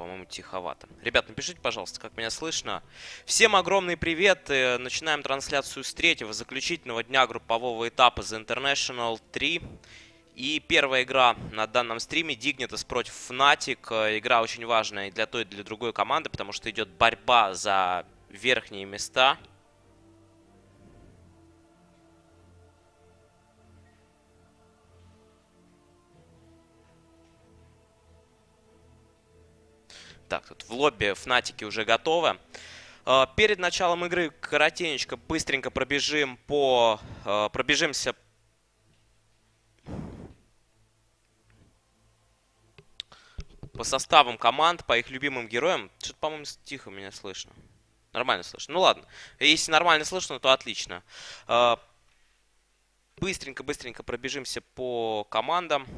по-моему, тиховато. Ребят, напишите, пожалуйста, как меня слышно. Всем огромный привет. Начинаем трансляцию с третьего заключительного дня группового этапа The International 3. И первая игра на данном стриме Dignitas против Fnatic. Игра очень важная и для той, и для другой команды, потому что идет борьба за верхние места. Так, тут в лобби Фнатики уже готовы. А, перед началом игры коротенечко, быстренько пробежим по... А, пробежимся по составам команд, по их любимым героям. Что-то, по-моему, тихо меня слышно. Нормально слышно. Ну ладно. Если нормально слышно, то отлично. А, быстренько-быстренько пробежимся по командам.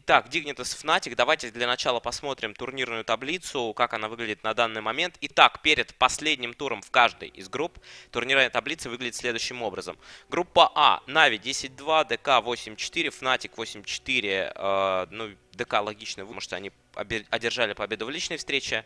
Итак, Dignitas Fnatic. Давайте для начала посмотрим турнирную таблицу, как она выглядит на данный момент. Итак, перед последним туром в каждой из групп турнирная таблица выглядит следующим образом. Группа А. Нави 10-2, ДК 8-4, Fnatic 8-4. Э, ну, ДК логично, потому что они одержали победу в личной встрече.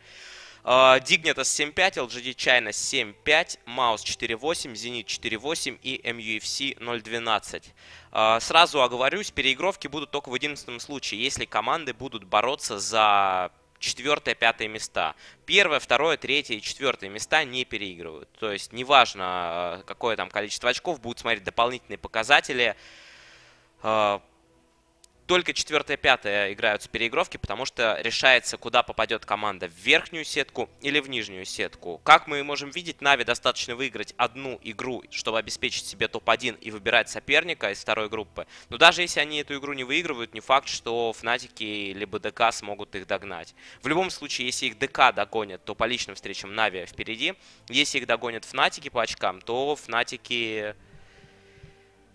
Dignitas 7.5, LGD China 7.5, Маус 4.8, Зенит 4.8 и MUFC 0.12. Сразу оговорюсь, переигровки будут только в единственном случае, если команды будут бороться за четвертое, пятое места. Первое, второе, третье и четвертое места не переигрывают. То есть неважно, а, какое там количество очков, будут смотреть дополнительные показатели. Только 4 пятое играются переигровки, потому что решается, куда попадет команда, в верхнюю сетку или в нижнюю сетку. Как мы можем видеть, Нави достаточно выиграть одну игру, чтобы обеспечить себе топ-1 и выбирать соперника из второй группы. Но даже если они эту игру не выигрывают, не факт, что Фнатики либо ДК смогут их догнать. В любом случае, если их DK догонят, то по личным встречам Na'Vi впереди. Если их догонят Фнатики по очкам, то Фнатики...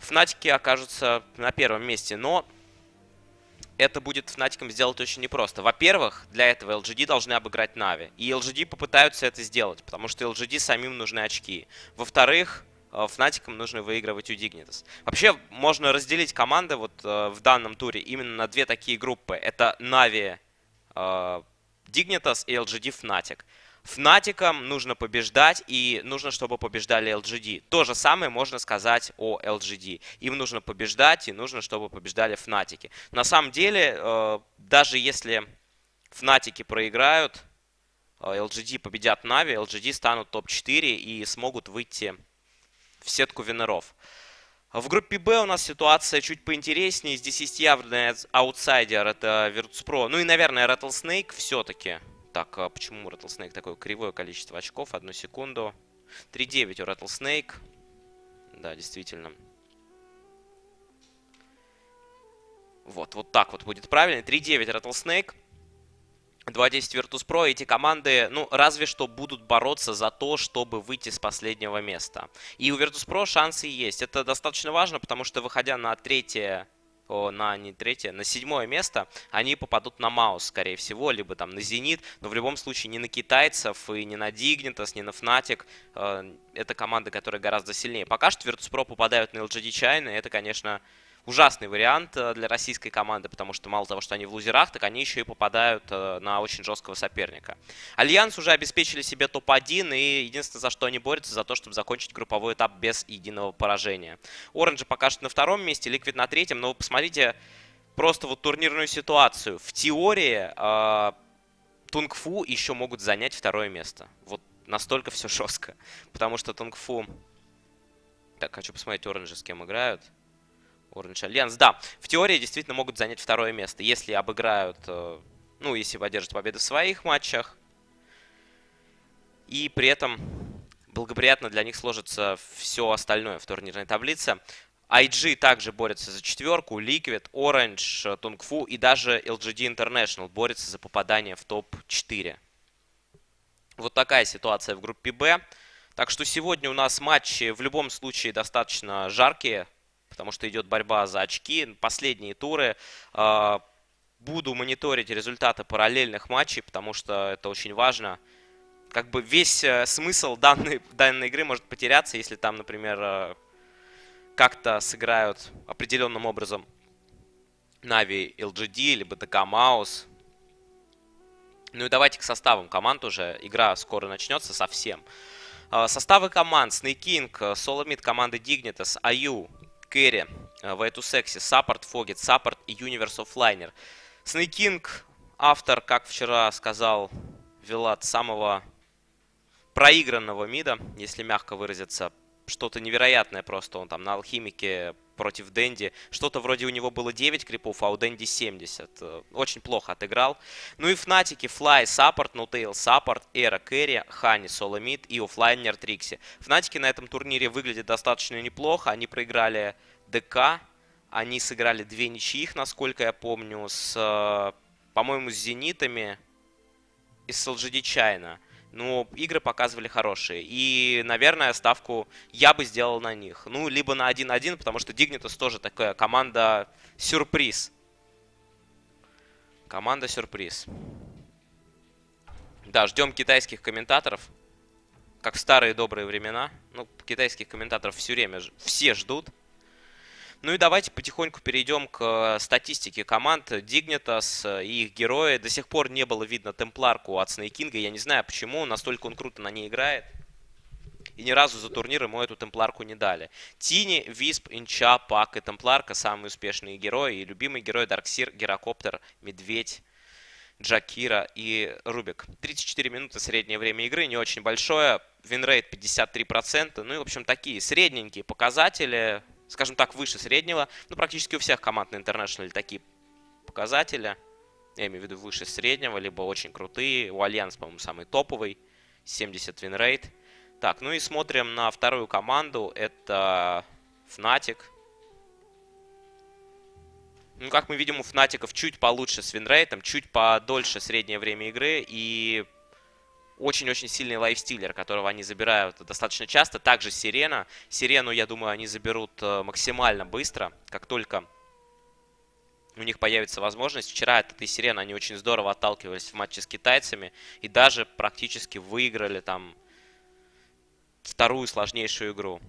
Фнатики окажутся на первом месте, но это будет Фнатиком сделать очень непросто. Во-первых, для этого LGD должны обыграть Na'Vi. И LGD попытаются это сделать, потому что LGD самим нужны очки. Во-вторых, Фнатикам э, нужно выигрывать у Dignitas. Вообще, можно разделить команды вот э, в данном туре именно на две такие группы. Это Na'Vi э, Dignitas и LGD Fnatic. Фнатикам нужно побеждать, и нужно, чтобы побеждали LGD. То же самое можно сказать о LGD. Им нужно побеждать, и нужно, чтобы побеждали Фнатики. На самом деле, э, даже если Фнатики проиграют, LGD э, победят Na'Vi, LGD станут топ-4 и смогут выйти в сетку винеров. В группе Б у нас ситуация чуть поинтереснее. Здесь есть явный аутсайдер, это Virtus.pro. Ну и, наверное, Rattlesnake все-таки. Так, а почему у Rattlesnake такое кривое количество очков? Одну секунду. 3-9 у Rattlesnake. Да, действительно. Вот, вот так вот будет правильно. 3-9 Rattlesnake. 2-10 Virtus.pro. Эти команды, ну, разве что будут бороться за то, чтобы выйти с последнего места. И у Virtus.pro шансы есть. Это достаточно важно, потому что, выходя на третье на не третье, на седьмое место, они попадут на Маус, скорее всего, либо там на Зенит, но в любом случае не на китайцев и не на Дигнитас, не на Фнатик. Э, это команды, которые гораздо сильнее. Пока что Virtus.pro попадают на LGD China, это, конечно, ужасный вариант э, для российской команды, потому что мало того, что они в лузерах, так они еще и попадают э, на очень жесткого соперника. Альянс уже обеспечили себе топ-1, и единственное, за что они борются, за то, чтобы закончить групповой этап без единого поражения. Оранжи пока что на втором месте, Liquid на третьем, но вы посмотрите просто вот турнирную ситуацию. В теории э, Тунгфу еще могут занять второе место. Вот настолько все жестко. Потому что Тунгфу... Так, хочу посмотреть, Оранжи с кем играют. Orange Alliance. Да, в теории действительно могут занять второе место, если обыграют, э, ну, если одержат победу в своих матчах. И при этом благоприятно для них сложится все остальное в турнирной таблице. IG также борется за четверку, Liquid, Orange, Тунгфу и даже LGD International борется за попадание в топ-4. Вот такая ситуация в группе Б. Так что сегодня у нас матчи в любом случае достаточно жаркие потому что идет борьба за очки. Последние туры. А, буду мониторить результаты параллельных матчей, потому что это очень важно. Как бы весь э, смысл данной, данной игры может потеряться, если там, например, э, как-то сыграют определенным образом Нави LGD, либо ДК Маус. Ну и давайте к составам команд уже. Игра скоро начнется совсем. А, составы команд. Snake King, Solo Mid команды Dignitas, IU, Керри, Way to Sexy, Support, Fogget, Support и Universe of Liner. Snake King, автор, как вчера сказал Вилат, самого проигранного мида, если мягко выразиться. Что-то невероятное просто. Он там на Алхимике против Дэнди. Что-то вроде у него было 9 крипов, а у Дэнди 70. Э, очень плохо отыграл. Ну и Фнатики, Fly, support, N0tail, support, Era, carry, H4nn1, solo mid и offlaner, Trixi. Фнатики на этом турнире выглядят достаточно неплохо. Они проиграли DK. Они сыграли две ничьих, насколько я помню, с, э, по-моему, с Зенитами и с LGD China но игры показывали хорошие. И, наверное, ставку я бы сделал на них. Ну, либо на 1-1, потому что Dignitas тоже такая команда сюрприз. Команда сюрприз. Да, ждем китайских комментаторов. Как в старые добрые времена. Ну, китайских комментаторов все время все ждут. Ну и давайте потихоньку перейдем к э, статистике команд. Dignitas и их герои. До сих пор не было видно темпларку от Снейкинга. Я не знаю почему, настолько он круто на ней играет. И ни разу за турнир ему эту темпларку не дали. Tiny, Wisp, Энча, Puck и Темпларка самые успешные герои. И любимый герой Dark Seer, Gyrocopter, Медведь, Джакира и Rubick. 34 минуты среднее время игры, не очень большое. Winrate 53%. Ну и, в общем, такие средненькие показатели скажем так, выше среднего. Ну, практически у всех команд на International такие показатели. Я имею в виду выше среднего, либо очень крутые. У Альянс, по-моему, самый топовый. 70 winrate. Так, ну и смотрим на вторую команду. Это Fnatic. Ну, как мы видим, у Фнатиков чуть получше с винрейтом, чуть подольше среднее время игры. И очень-очень сильный Lifestealer, которого они забирают достаточно часто. Также Сирена. Сирену, я думаю, они заберут э, максимально быстро, как только у них появится возможность. Вчера от этой Сирены они очень здорово отталкивались в матче с китайцами и даже практически выиграли там вторую сложнейшую игру.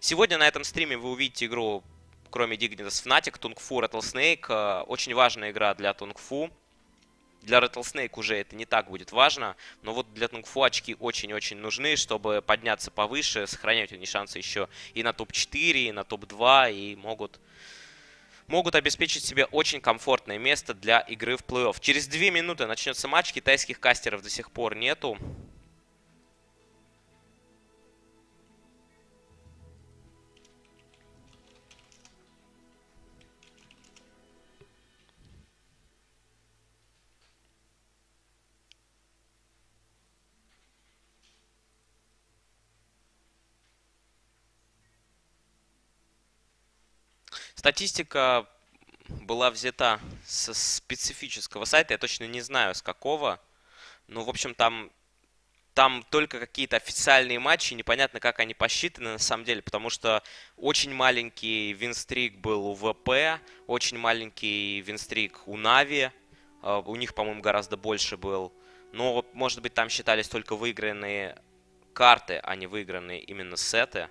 Сегодня на этом стриме вы увидите игру кроме Dignitas Fnatic, Тунгфу, Rattlesnake. Э, очень важная игра для Тунгфу. Для Rattlesnake уже это не так будет важно, но вот для Тунгфу очки очень-очень нужны, чтобы подняться повыше, сохранять они шансы еще и на топ-4, и на топ-2, и могут, могут обеспечить себе очень комфортное место для игры в плей-офф. Через две минуты начнется матч, китайских кастеров до сих пор нету. Статистика была взята со специфического сайта, я точно не знаю с какого. Но, в общем, там, там только какие-то официальные матчи, непонятно, как они посчитаны на самом деле, потому что очень маленький винстрик был у ВП, очень маленький винстрик у Нави, а, у них, по-моему, гораздо больше был. Но, может быть, там считались только выигранные карты, а не выигранные именно сеты.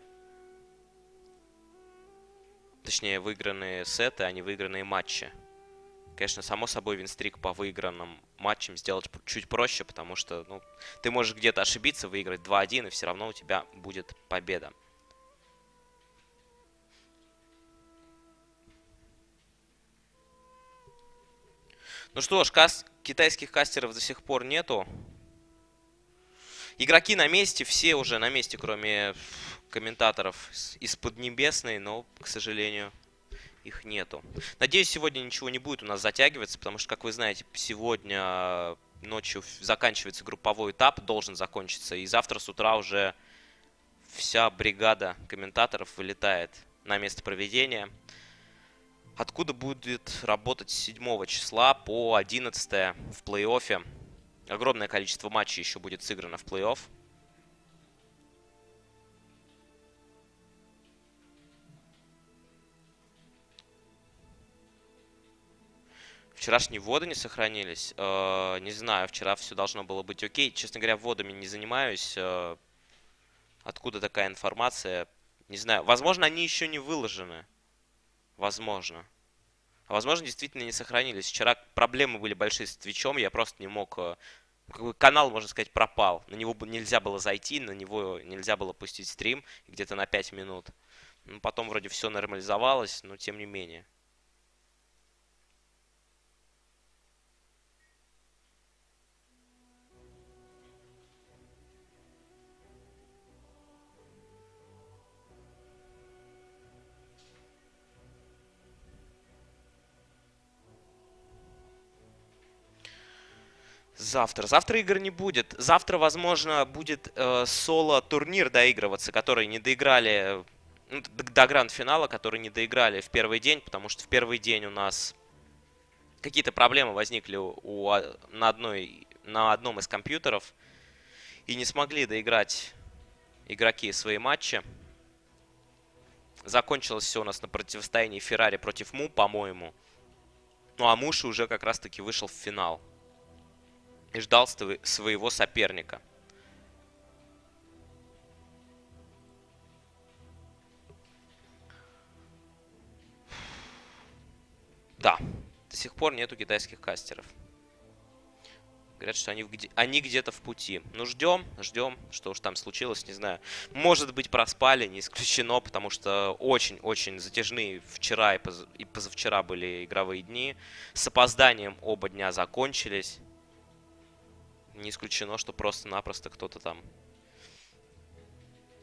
Точнее, выигранные сеты, а не выигранные матчи. Конечно, само собой, винстрик по выигранным матчам сделать чуть проще, потому что ну, ты можешь где-то ошибиться, выиграть 2-1, и все равно у тебя будет победа. Ну что ж, кас китайских кастеров до сих пор нету. Игроки на месте, все уже на месте, кроме комментаторов из Поднебесной, но, к сожалению, их нету. Надеюсь, сегодня ничего не будет у нас затягиваться, потому что, как вы знаете, сегодня ночью заканчивается групповой этап, должен закончиться, и завтра с утра уже вся бригада комментаторов вылетает на место проведения. Откуда будет работать с 7 числа по 11 в плей-оффе. Огромное количество матчей еще будет сыграно в плей-офф. Вчерашние воды не сохранились. Э, не знаю, вчера все должно было быть окей. Честно говоря, водами не занимаюсь. Э, откуда такая информация? Не знаю. Возможно, они еще не выложены. Возможно. А возможно, действительно не сохранились. Вчера проблемы были большие с Твичом, я просто не мог... Э, как бы канал, можно сказать, пропал. На него нельзя было зайти, на него нельзя было пустить стрим где-то на 5 минут. Ну, потом вроде все нормализовалось, но тем не менее. Завтра. Завтра игр не будет. Завтра, возможно, будет э, соло-турнир доигрываться, который не доиграли ну, до гранд-финала, который не доиграли в первый день, потому что в первый день у нас какие-то проблемы возникли у, у, а, на, одной, на одном из компьютеров и не смогли доиграть игроки свои матчи. Закончилось все у нас на противостоянии Феррари против Му, по-моему. Ну а Муши уже как раз-таки вышел в финал и ждал своего соперника. Да, до сих пор нету китайских кастеров. Говорят, что они, где они где-то в пути. Ну, ждем, ждем, что уж там случилось, не знаю. Может быть, проспали, не исключено, потому что очень-очень затяжные вчера и, поз и позавчера были игровые дни. С опозданием оба дня закончились не исключено, что просто-напросто кто-то там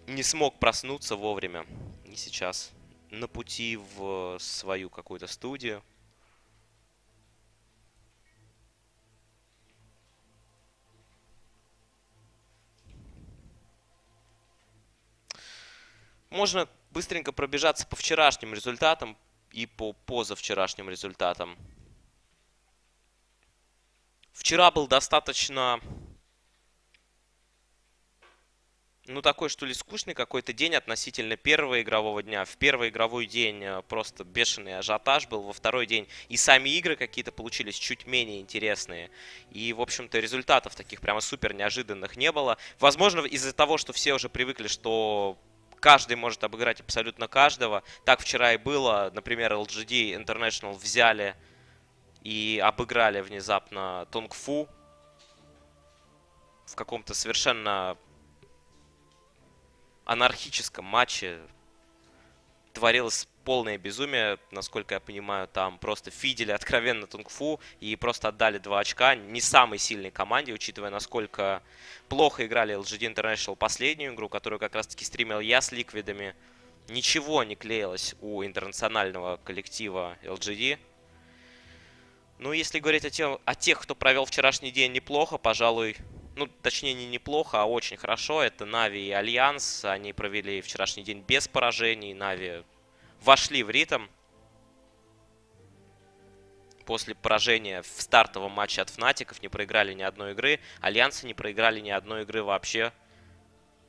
не смог проснуться вовремя. И сейчас на пути в свою какую-то студию. Можно быстренько пробежаться по вчерашним результатам и по позавчерашним результатам. Вчера был достаточно, ну, такой, что ли, скучный какой-то день относительно первого игрового дня. В первый игровой день э, просто бешеный ажиотаж был. Во второй день и сами игры какие-то получились чуть менее интересные. И, в общем-то, результатов таких прямо супер неожиданных не было. Возможно, из-за того, что все уже привыкли, что каждый может обыграть абсолютно каждого. Так вчера и было. Например, LGD International взяли и обыграли внезапно Тонгфу в каком-то совершенно анархическом матче. Творилось полное безумие, насколько я понимаю, там просто фидели откровенно Тунгфу и просто отдали два очка не самой сильной команде, учитывая, насколько плохо играли LGD International последнюю игру, которую как раз-таки стримил я с ликвидами. Ничего не клеилось у интернационального коллектива LGD. Ну, если говорить о, тем, о тех, кто провел вчерашний день неплохо, пожалуй, ну, точнее, не неплохо, а очень хорошо, это Na'Vi и Альянс. Они провели вчерашний день без поражений. Na'Vi вошли в ритм. После поражения в стартовом матче от Фнатиков не проиграли ни одной игры. Альянсы не проиграли ни одной игры вообще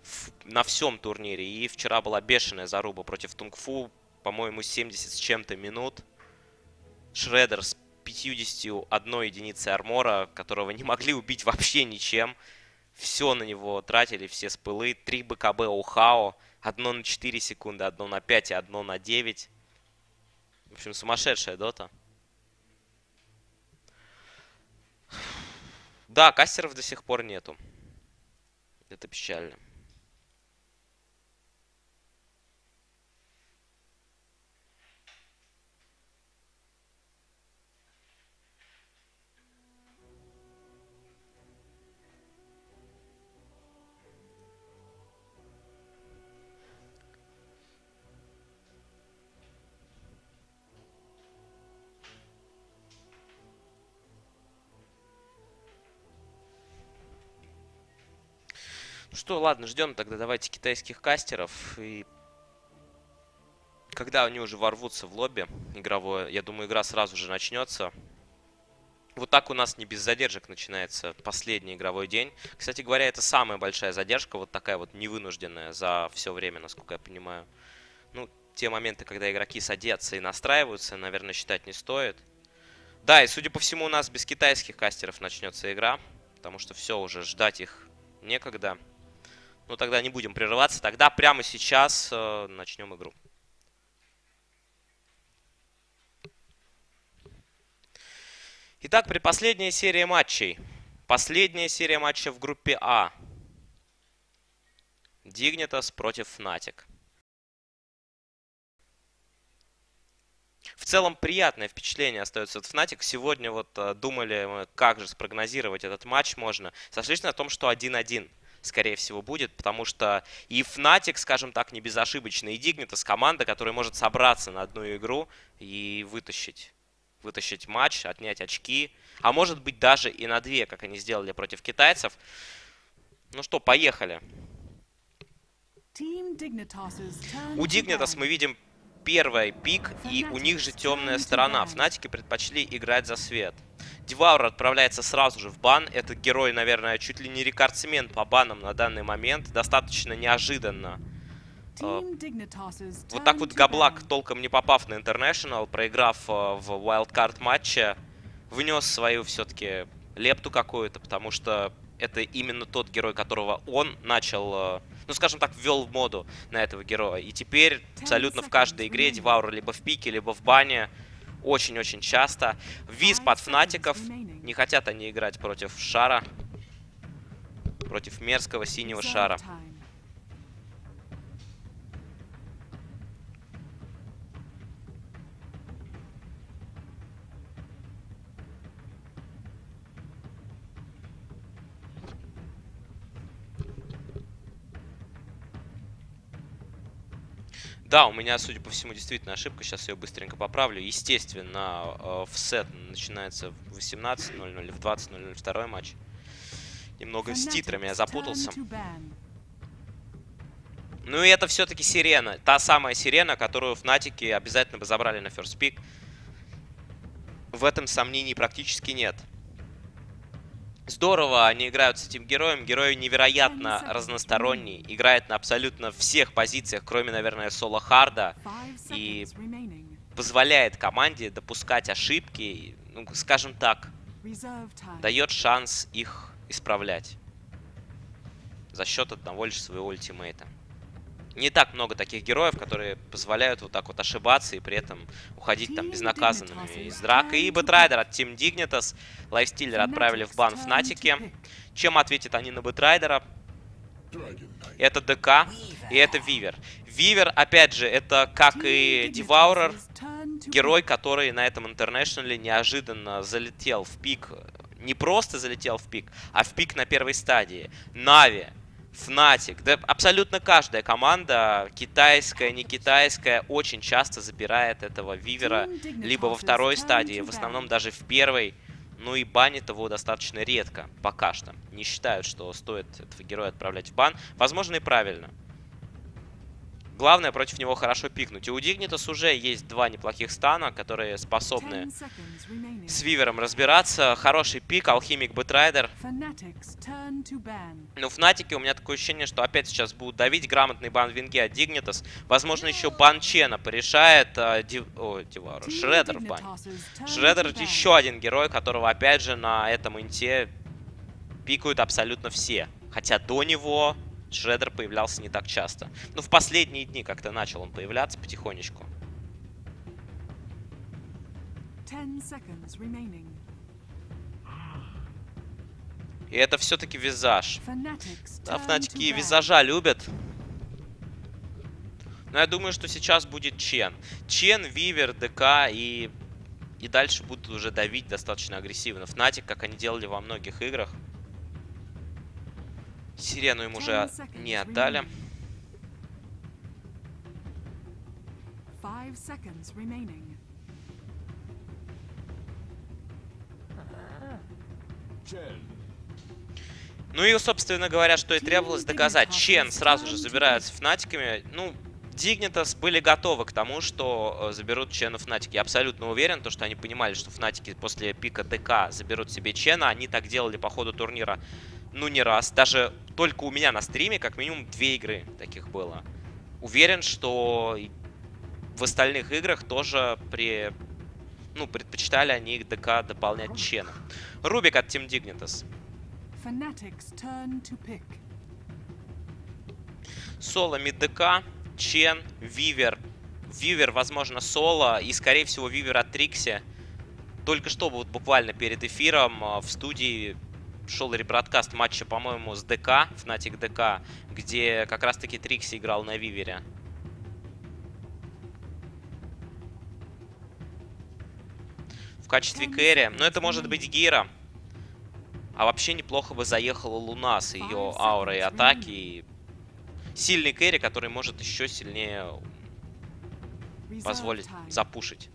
в, на всем турнире. И вчера была бешеная заруба против Тунгфу. По-моему, 70 с чем-то минут. Шредер с 51 единицы армора, которого не могли убить вообще ничем. Все на него тратили, все спылы. 3 БКБ у Хао. Одно на 4 секунды, одно на 5 и одно на 9. В общем, сумасшедшая дота. Да, кастеров до сих пор нету. Это печально. Что, ладно, ждем тогда давайте китайских кастеров. И когда они уже ворвутся в лобби игровое, я думаю, игра сразу же начнется. Вот так у нас не без задержек начинается последний игровой день. Кстати говоря, это самая большая задержка, вот такая вот невынужденная за все время, насколько я понимаю. Ну, те моменты, когда игроки садятся и настраиваются, наверное, считать не стоит. Да, и судя по всему, у нас без китайских кастеров начнется игра, потому что все, уже ждать их некогда. Ну, тогда не будем прерываться. Тогда прямо сейчас э, начнем игру. Итак, предпоследняя серия матчей. Последняя серия матча в группе А. Дигнитас против Фнатик. В целом приятное впечатление остается от Fnatic. Сегодня вот э, думали, как же спрогнозировать этот матч можно. Сошлись на том, что 1-1 скорее всего, будет, потому что и Fnatic, скажем так, не безошибочный, и Dignitas команда, которая может собраться на одну игру и вытащить, вытащить матч, отнять очки, а может быть даже и на две, как они сделали против китайцев. Ну что, поехали. У Dignitas мы видим первый пик, и у них же темная сторона. Фнатики предпочли играть за свет. Devour отправляется сразу же в бан. Это герой, наверное, чуть ли не рекордсмен по банам на данный момент. Достаточно неожиданно. Э, вот так вот Габлак, толком не попав на International, проиграв э, в wildcard матче, внес свою все-таки лепту какую-то, потому что это именно тот герой, которого он начал, э, ну, скажем так, ввел в моду на этого героя. И теперь абсолютно в каждой игре Devour либо в пике, либо в бане очень-очень часто. Виз под Фнатиков. Не хотят они играть против Шара. Против мерзкого синего Шара. Да, у меня, судя по всему, действительно ошибка. Сейчас ее быстренько поправлю. Естественно, э, в сет начинается в 18.00, в 20.00 второй матч. Немного с титрами я запутался. Ну и это все-таки Сирена. Та самая Сирена, которую Фнатики обязательно бы забрали на First Pick. В этом сомнений практически нет. Здорово они играют с этим героем. Герой невероятно разносторонний. Играет на абсолютно всех позициях, кроме, наверное, соло харда. И позволяет команде допускать ошибки. Ну, скажем так, дает шанс их исправлять. За счет одного лишь своего ультимейта не так много таких героев, которые позволяют вот так вот ошибаться и при этом уходить там безнаказанными из драк. И Batrider от Team Dignitas. Lifestealer отправили в бан Фнатики. Чем ответят они на Бэтрайдера? Это DK и это Weaver. Weaver, опять же, это как и Devourer, герой, который на этом интернешнале неожиданно залетел в пик. Не просто залетел в пик, а в пик на первой стадии. Na'Vi Fnatic, да абсолютно каждая команда, китайская, не китайская, очень часто забирает этого Вивера либо во второй стадии, в основном даже в первой. Ну и банит его достаточно редко, пока что. Не считают, что стоит этого героя отправлять в бан. Возможно и правильно. Главное против него хорошо пикнуть. И у Dignitas уже есть два неплохих стана, которые способны с Вивером разбираться. Хороший пик, Алхимик Batrider. Ну, Фнатики у меня такое ощущение, что опять сейчас будут давить грамотный бан Винги от Dignitas. Возможно, еще бан Чена порешает. А, Dev... О, Devour. Shredder в бане. Shredder еще один герой, которого опять же на этом инте пикают абсолютно все. Хотя до него Shredder появлялся не так часто. Но в последние дни как-то начал он появляться потихонечку. И это все-таки визаж. Да, фнатики визажа любят. Но я думаю, что сейчас будет Chen. Chen, Weaver, DK и... И дальше будут уже давить достаточно агрессивно. Fnatic, как они делали во многих играх. Сирену им уже не отдали. Ну и, собственно говоря, что и требовалось доказать. Чен сразу же забираются фнатиками. Ну, Дигнитас были готовы к тому, что э, заберут Чена Фнатики. Я абсолютно уверен, то, что они понимали, что Фнатики после пика ДК заберут себе Чена. Они так делали по ходу турнира, ну, не раз. Даже только у меня на стриме как минимум две игры таких было. Уверен, что в остальных играх тоже при... Ну, предпочитали они их ДК дополнять Ченом. Рубик от Team Dignitas. Соло мид ДК. Чен, Вивер. Вивер, возможно, соло. И, скорее всего, Вивер от Трикси. только что вот буквально перед эфиром а, в студии шел ребраткаст матча, по-моему, с ДК, Fnatic ДК, где как раз-таки Трикси играл на Вивере. В качестве кэри. Но это может быть Гира. А вообще неплохо бы заехала Луна с ее аурой атаки. Сильный кэри, который может еще сильнее позволить запушить.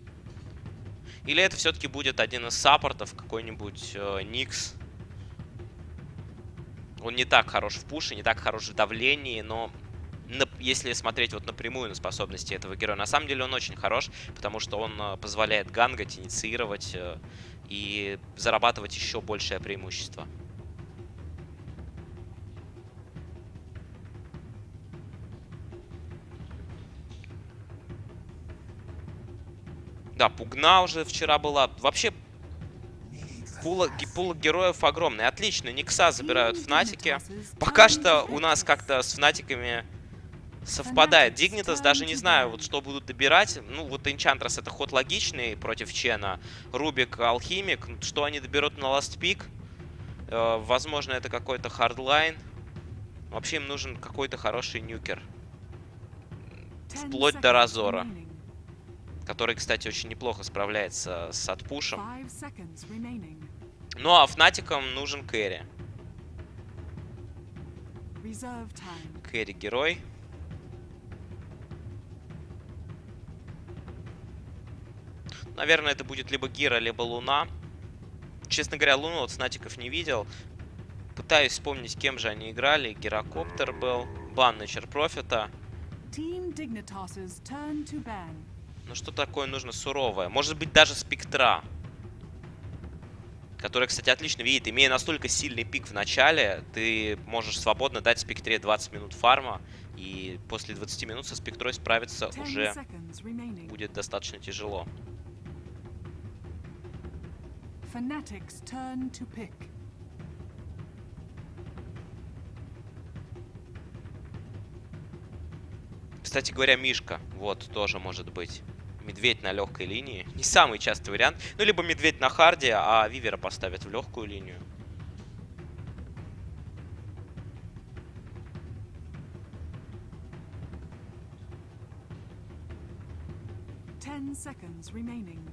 Или это все-таки будет один из саппортов, какой-нибудь э, Никс. Он не так хорош в пуше, не так хорош в давлении, но если смотреть вот напрямую на способности этого героя, на самом деле он очень хорош, потому что он э, позволяет гангать, инициировать э, и зарабатывать еще большее преимущество. Да, Пугна уже вчера была. Вообще, пула, пула героев огромный. Отлично, Никса забирают Фнатики. Пока что у нас как-то с Фнатиками совпадает. Dignitas даже не знаю, вот что будут добирать. Ну, вот Enchantress это ход логичный против Чена. Rubick, Алхимик. Что они доберут на last pick? Э, возможно, это какой-то hardlane. Вообще им нужен какой-то хороший nuker. Вплоть до Разора который, кстати, очень неплохо справляется с отпушем. Ну а Фнатикам нужен Кэрри. Кэрри герой. Наверное, это будет либо Гира, либо Луна. Честно говоря, Луну от Снатиков не видел. Пытаюсь вспомнить, кем же они играли. Гирокоптер был. Бан Nature Профита. Team Dignitas's turn to ban. Ну что такое нужно суровое? Может быть даже спектра. Который, кстати, отлично видит. Имея настолько сильный пик в начале, ты можешь свободно дать спектре 20 минут фарма. И после 20 минут со спектрой справиться уже будет достаточно тяжело. Fanatics turn to pick. Кстати говоря, Мишка. Вот, тоже может быть медведь на легкой линии. Не самый частый вариант. Ну, либо медведь на харде, а Вивера поставят в легкую линию. Ten seconds remaining.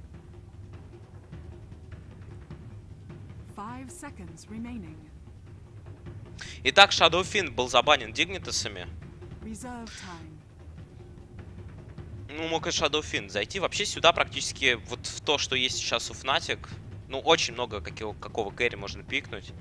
Five seconds remaining. Итак, Shadow Fiend был забанен Дигнитасами. Ну, мог и Shadow Fin зайти. Вообще сюда практически вот в то, что есть сейчас у Fnatic, ну, очень много какого, какого кэри можно пикнуть.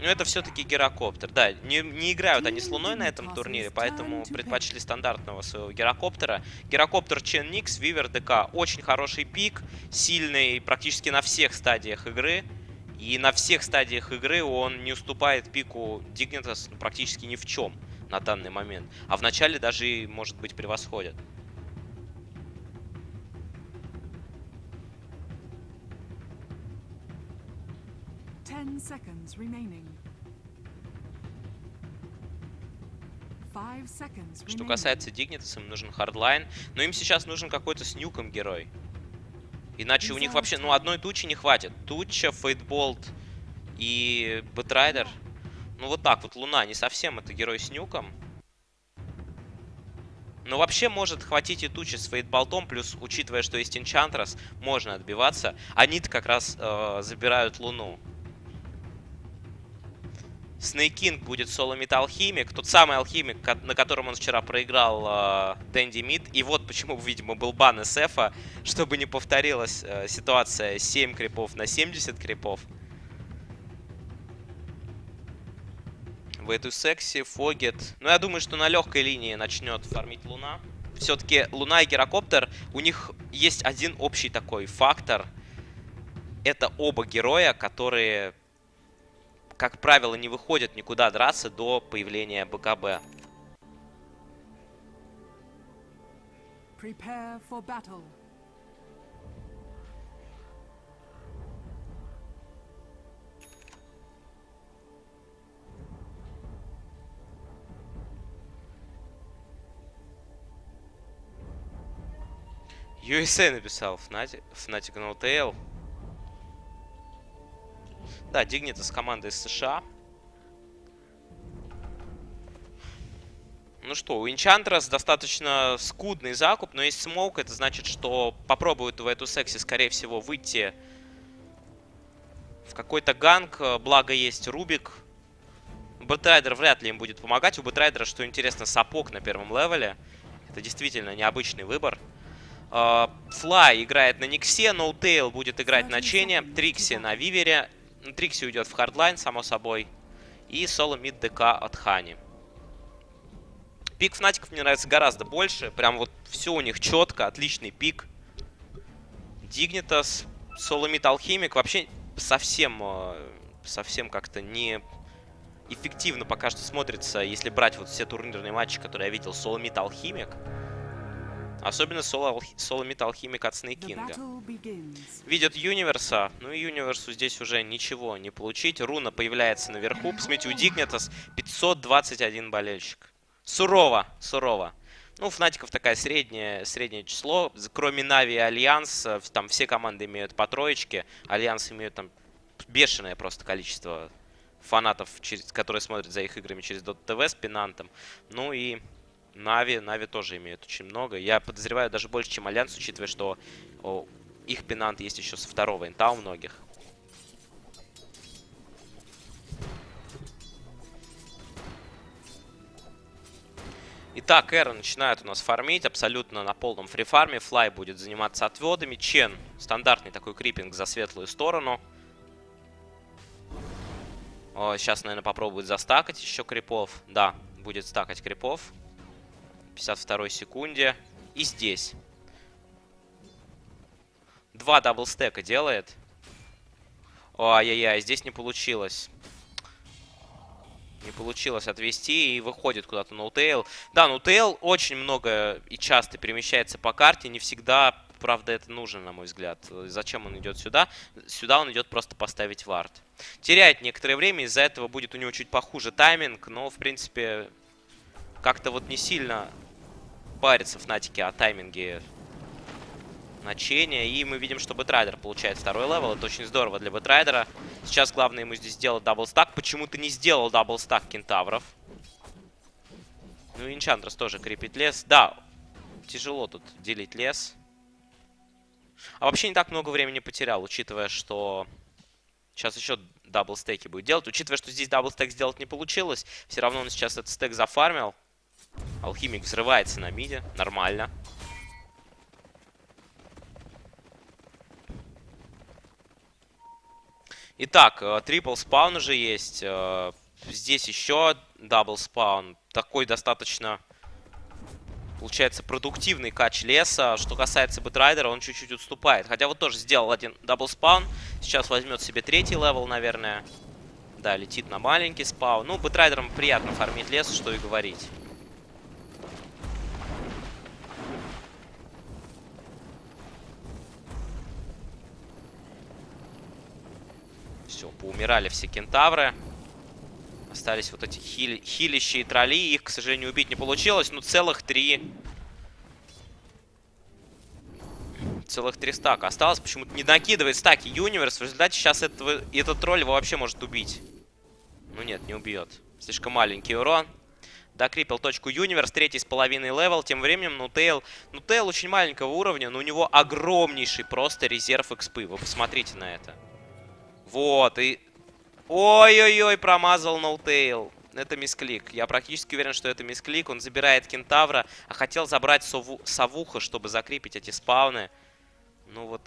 Но это все-таки гирокоптер. Да, не, не играют они с Луной на этом турнире, поэтому предпочли стандартного своего гирокоптера. Гирокоптер Чен Никс, Вивер ДК. Очень хороший пик, сильный практически на всех стадиях игры. И на всех стадиях игры он не уступает пику Дигнитас ну, практически ни в чем на данный момент. А в начале даже, может быть, превосходят. Что касается Дигнитаса, им нужен hardlane. Но им сейчас нужен какой-то с нюком герой. Иначе у них вообще, ну, одной тучи не хватит. Туча, Fade Bolt и Batrider. Ну вот так вот, Луна не совсем это герой с нюком. Но вообще может хватить и тучи с фейтболтом, плюс, учитывая, что есть Enchantress, можно отбиваться. Они-то как раз э, забирают Луну. Снейкинг будет соло Металл Химик. Тот самый алхимик, на котором он вчера проиграл э, Дэнди Мид. И вот почему, видимо, был бан СФа, чтобы не повторилась э, ситуация 7 крипов на 70 крипов. В эту секси, Фогет. Но я думаю, что на легкой линии начнет фармить Луна. Все-таки Луна и Герокоптер, у них есть один общий такой фактор. Это оба героя, которые, как правило, не выходят никуда драться до появления БКБ. Prepare for battle. USA написал. Fnatic, Fnatic No. Да, Dignitas с командой из США. Ну что, у Enchantress достаточно скудный закуп, но есть smoke, это значит, что попробуют в эту секси, скорее всего, выйти в какой-то gank, благо есть Rubick. Batrider вряд ли им будет помогать. У Бэтрайдера, что интересно, сапог на первом левеле. Это действительно необычный выбор. Fly играет на Никсе, N0tail будет играть на Чене, Trixi на Вивере. Trixi уйдет в hardlane, само собой. И solo mid DK от Хани. Пик Фнатиков мне нравится гораздо больше. Прям вот все у них четко, отличный пик. Dignitas, solo mid Алхимик вообще совсем, э, совсем как-то не эффективно пока что смотрится, если брать вот все турнирные матчи, которые я видел, solo mid Алхимик. Особенно solo, solo mid Алхимик от Снейкинга. Видят Юниверса. Ну и Юниверсу здесь уже ничего не получить. Руна появляется наверху. Посмотрите, у Dignitas 521 болельщик. Сурово, сурово. Ну, Фнатиков такая среднее, среднее число. Кроме Na'Vi и Альянс, э, там все команды имеют по троечке. Альянс имеют там бешеное просто количество фанатов, через, которые смотрят за их играми через Dota TV с pennant ом. Ну и Na'Vi, Na'Vi тоже имеют очень много. Я подозреваю даже больше, чем Альянс, учитывая, что о, их pennant есть еще со второго инта у многих. Итак, Era начинает у нас фармить абсолютно на полном фрифарме. Fly будет заниматься отводами. Chen, стандартный такой крипинг за светлую сторону. О, сейчас, наверное, попробует застакать еще крипов. Да, будет стакать крипов. 52 секунде. И здесь. Два даблстека делает. Ай-яй-яй, здесь не получилось. Не получилось отвести и выходит куда-то ноутейл. Да, ноутейл очень много и часто перемещается по карте. Не всегда, правда, это нужно, на мой взгляд. Зачем он идет сюда? Сюда он идет просто поставить вард. Теряет некоторое время, из-за этого будет у него чуть похуже тайминг. Но, в принципе, как-то вот не сильно парятся Фнатики о тайминге значения. И мы видим, что Бэтрайдер получает второй level. Это очень здорово для Бэтрайдера. Сейчас главное ему здесь сделать double stack. Почему-то не сделал double stack кентавров. Ну и Энчантрес тоже крипит лес. Да, тяжело тут делить лес. А вообще не так много времени потерял, учитывая, что сейчас еще даблстеки будет делать. Учитывая, что здесь double stack сделать не получилось, все равно он сейчас этот стек зафармил. Алхимик взрывается на миде. Нормально. Итак, э, triple spawn уже есть. Э, здесь еще double spawn. Такой достаточно, получается, продуктивный кач леса. Что касается Бэтрайдера, он чуть-чуть уступает. Хотя вот тоже сделал один double spawn. Сейчас возьмет себе третий level, наверное. Да, летит на маленький spawn. Ну, Бэтрайдерам приятно фармить лес, что и говорить. Все, поумирали все кентавры. Остались вот эти хили, хилющие тролли. Их, к сожалению, убить не получилось. Ну, целых три... Целых три стака. Осталось почему-то не накидывает стаки Юниверс. В результате сейчас этого, этот тролль его вообще может убить. Ну нет, не убьет. Слишком маленький урон. Докрипил точку Юниверс, третий с половиной левел. Тем временем Нутейл... Нутейл очень маленького уровня, но у него огромнейший просто резерв экспы. Вы посмотрите на это. Вот, и... Ой-ой-ой, промазал ноутейл. Это мисклик. Я практически уверен, что это мисклик. Он забирает кентавра, а хотел забрать сову... совуха, чтобы закрепить эти спауны. Ну вот...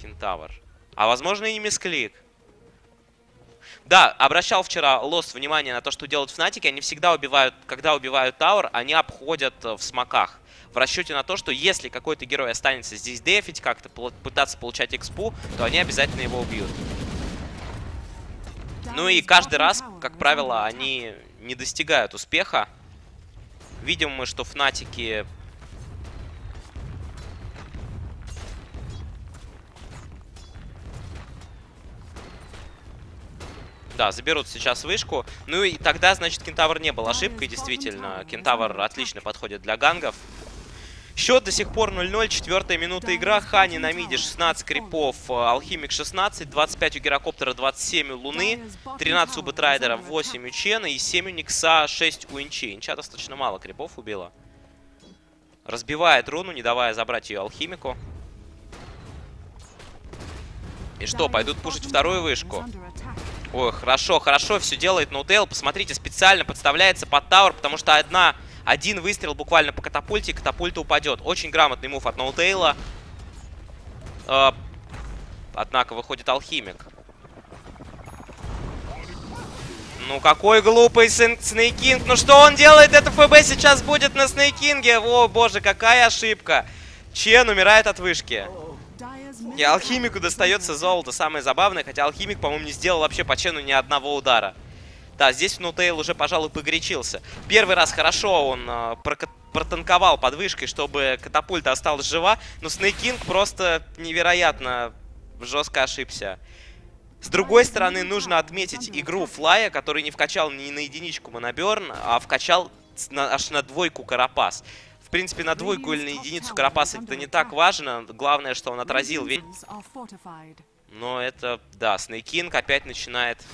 Кентавр. А возможно и не мисклик. Да, обращал вчера Лост внимание на то, что делают Фнатики. Они всегда убивают, когда убивают Тауэр, они обходят э, в смоках в расчете на то, что если какой-то герой останется здесь дефить, как-то пытаться получать экспу, то они обязательно его убьют. Ну и каждый раз, как правило, они не достигают успеха. Видим мы, что Фнатики Да, заберут сейчас вышку. Ну и тогда, значит, Кентавр не был ошибкой, действительно. Кентавр отлично подходит для гангов. Счет до сих пор 0-0, четвертая минута игра. Хани на миде 16 крипов, э, Алхимик 16, 25 у Герокоптера, 27 у Луны, 13 у Бэтрайдера, 8 у Чена и 7 у Никса, 6 у Инчи. Инча достаточно мало крипов убила. Разбивает руну, не давая забрать ее Алхимику. И что, пойдут пушить вторую вышку? Ой, хорошо, хорошо, все делает Ноутейл. Посмотрите, специально подставляется под tower, потому что одна один выстрел буквально по катапульте, и катапульта упадет. Очень грамотный move от Ноутейла. Э, однако выходит Алхимик. Ну, какой глупый Снейкинг. Ну, что он делает? Это ФБ сейчас будет на Снейкинге. О, боже, какая ошибка. Чен умирает от вышки. И Алхимику достается золото. Самое забавное, хотя Алхимик, по-моему, не сделал вообще по Чену ни одного удара. Да, здесь Нутейл уже, пожалуй, погорячился. Первый раз хорошо он э, протанковал под вышкой, чтобы катапульта осталась жива, но Снейкинг просто невероятно жестко ошибся. С другой стороны, нужно отметить игру Флая, который не вкачал ни на единичку Моноберн, а вкачал на, аж на двойку Карапас. В принципе, на двойку или на единицу Карапас это не так важно. Главное, что он отразил ведь... Но это, да, Снейкинг опять начинает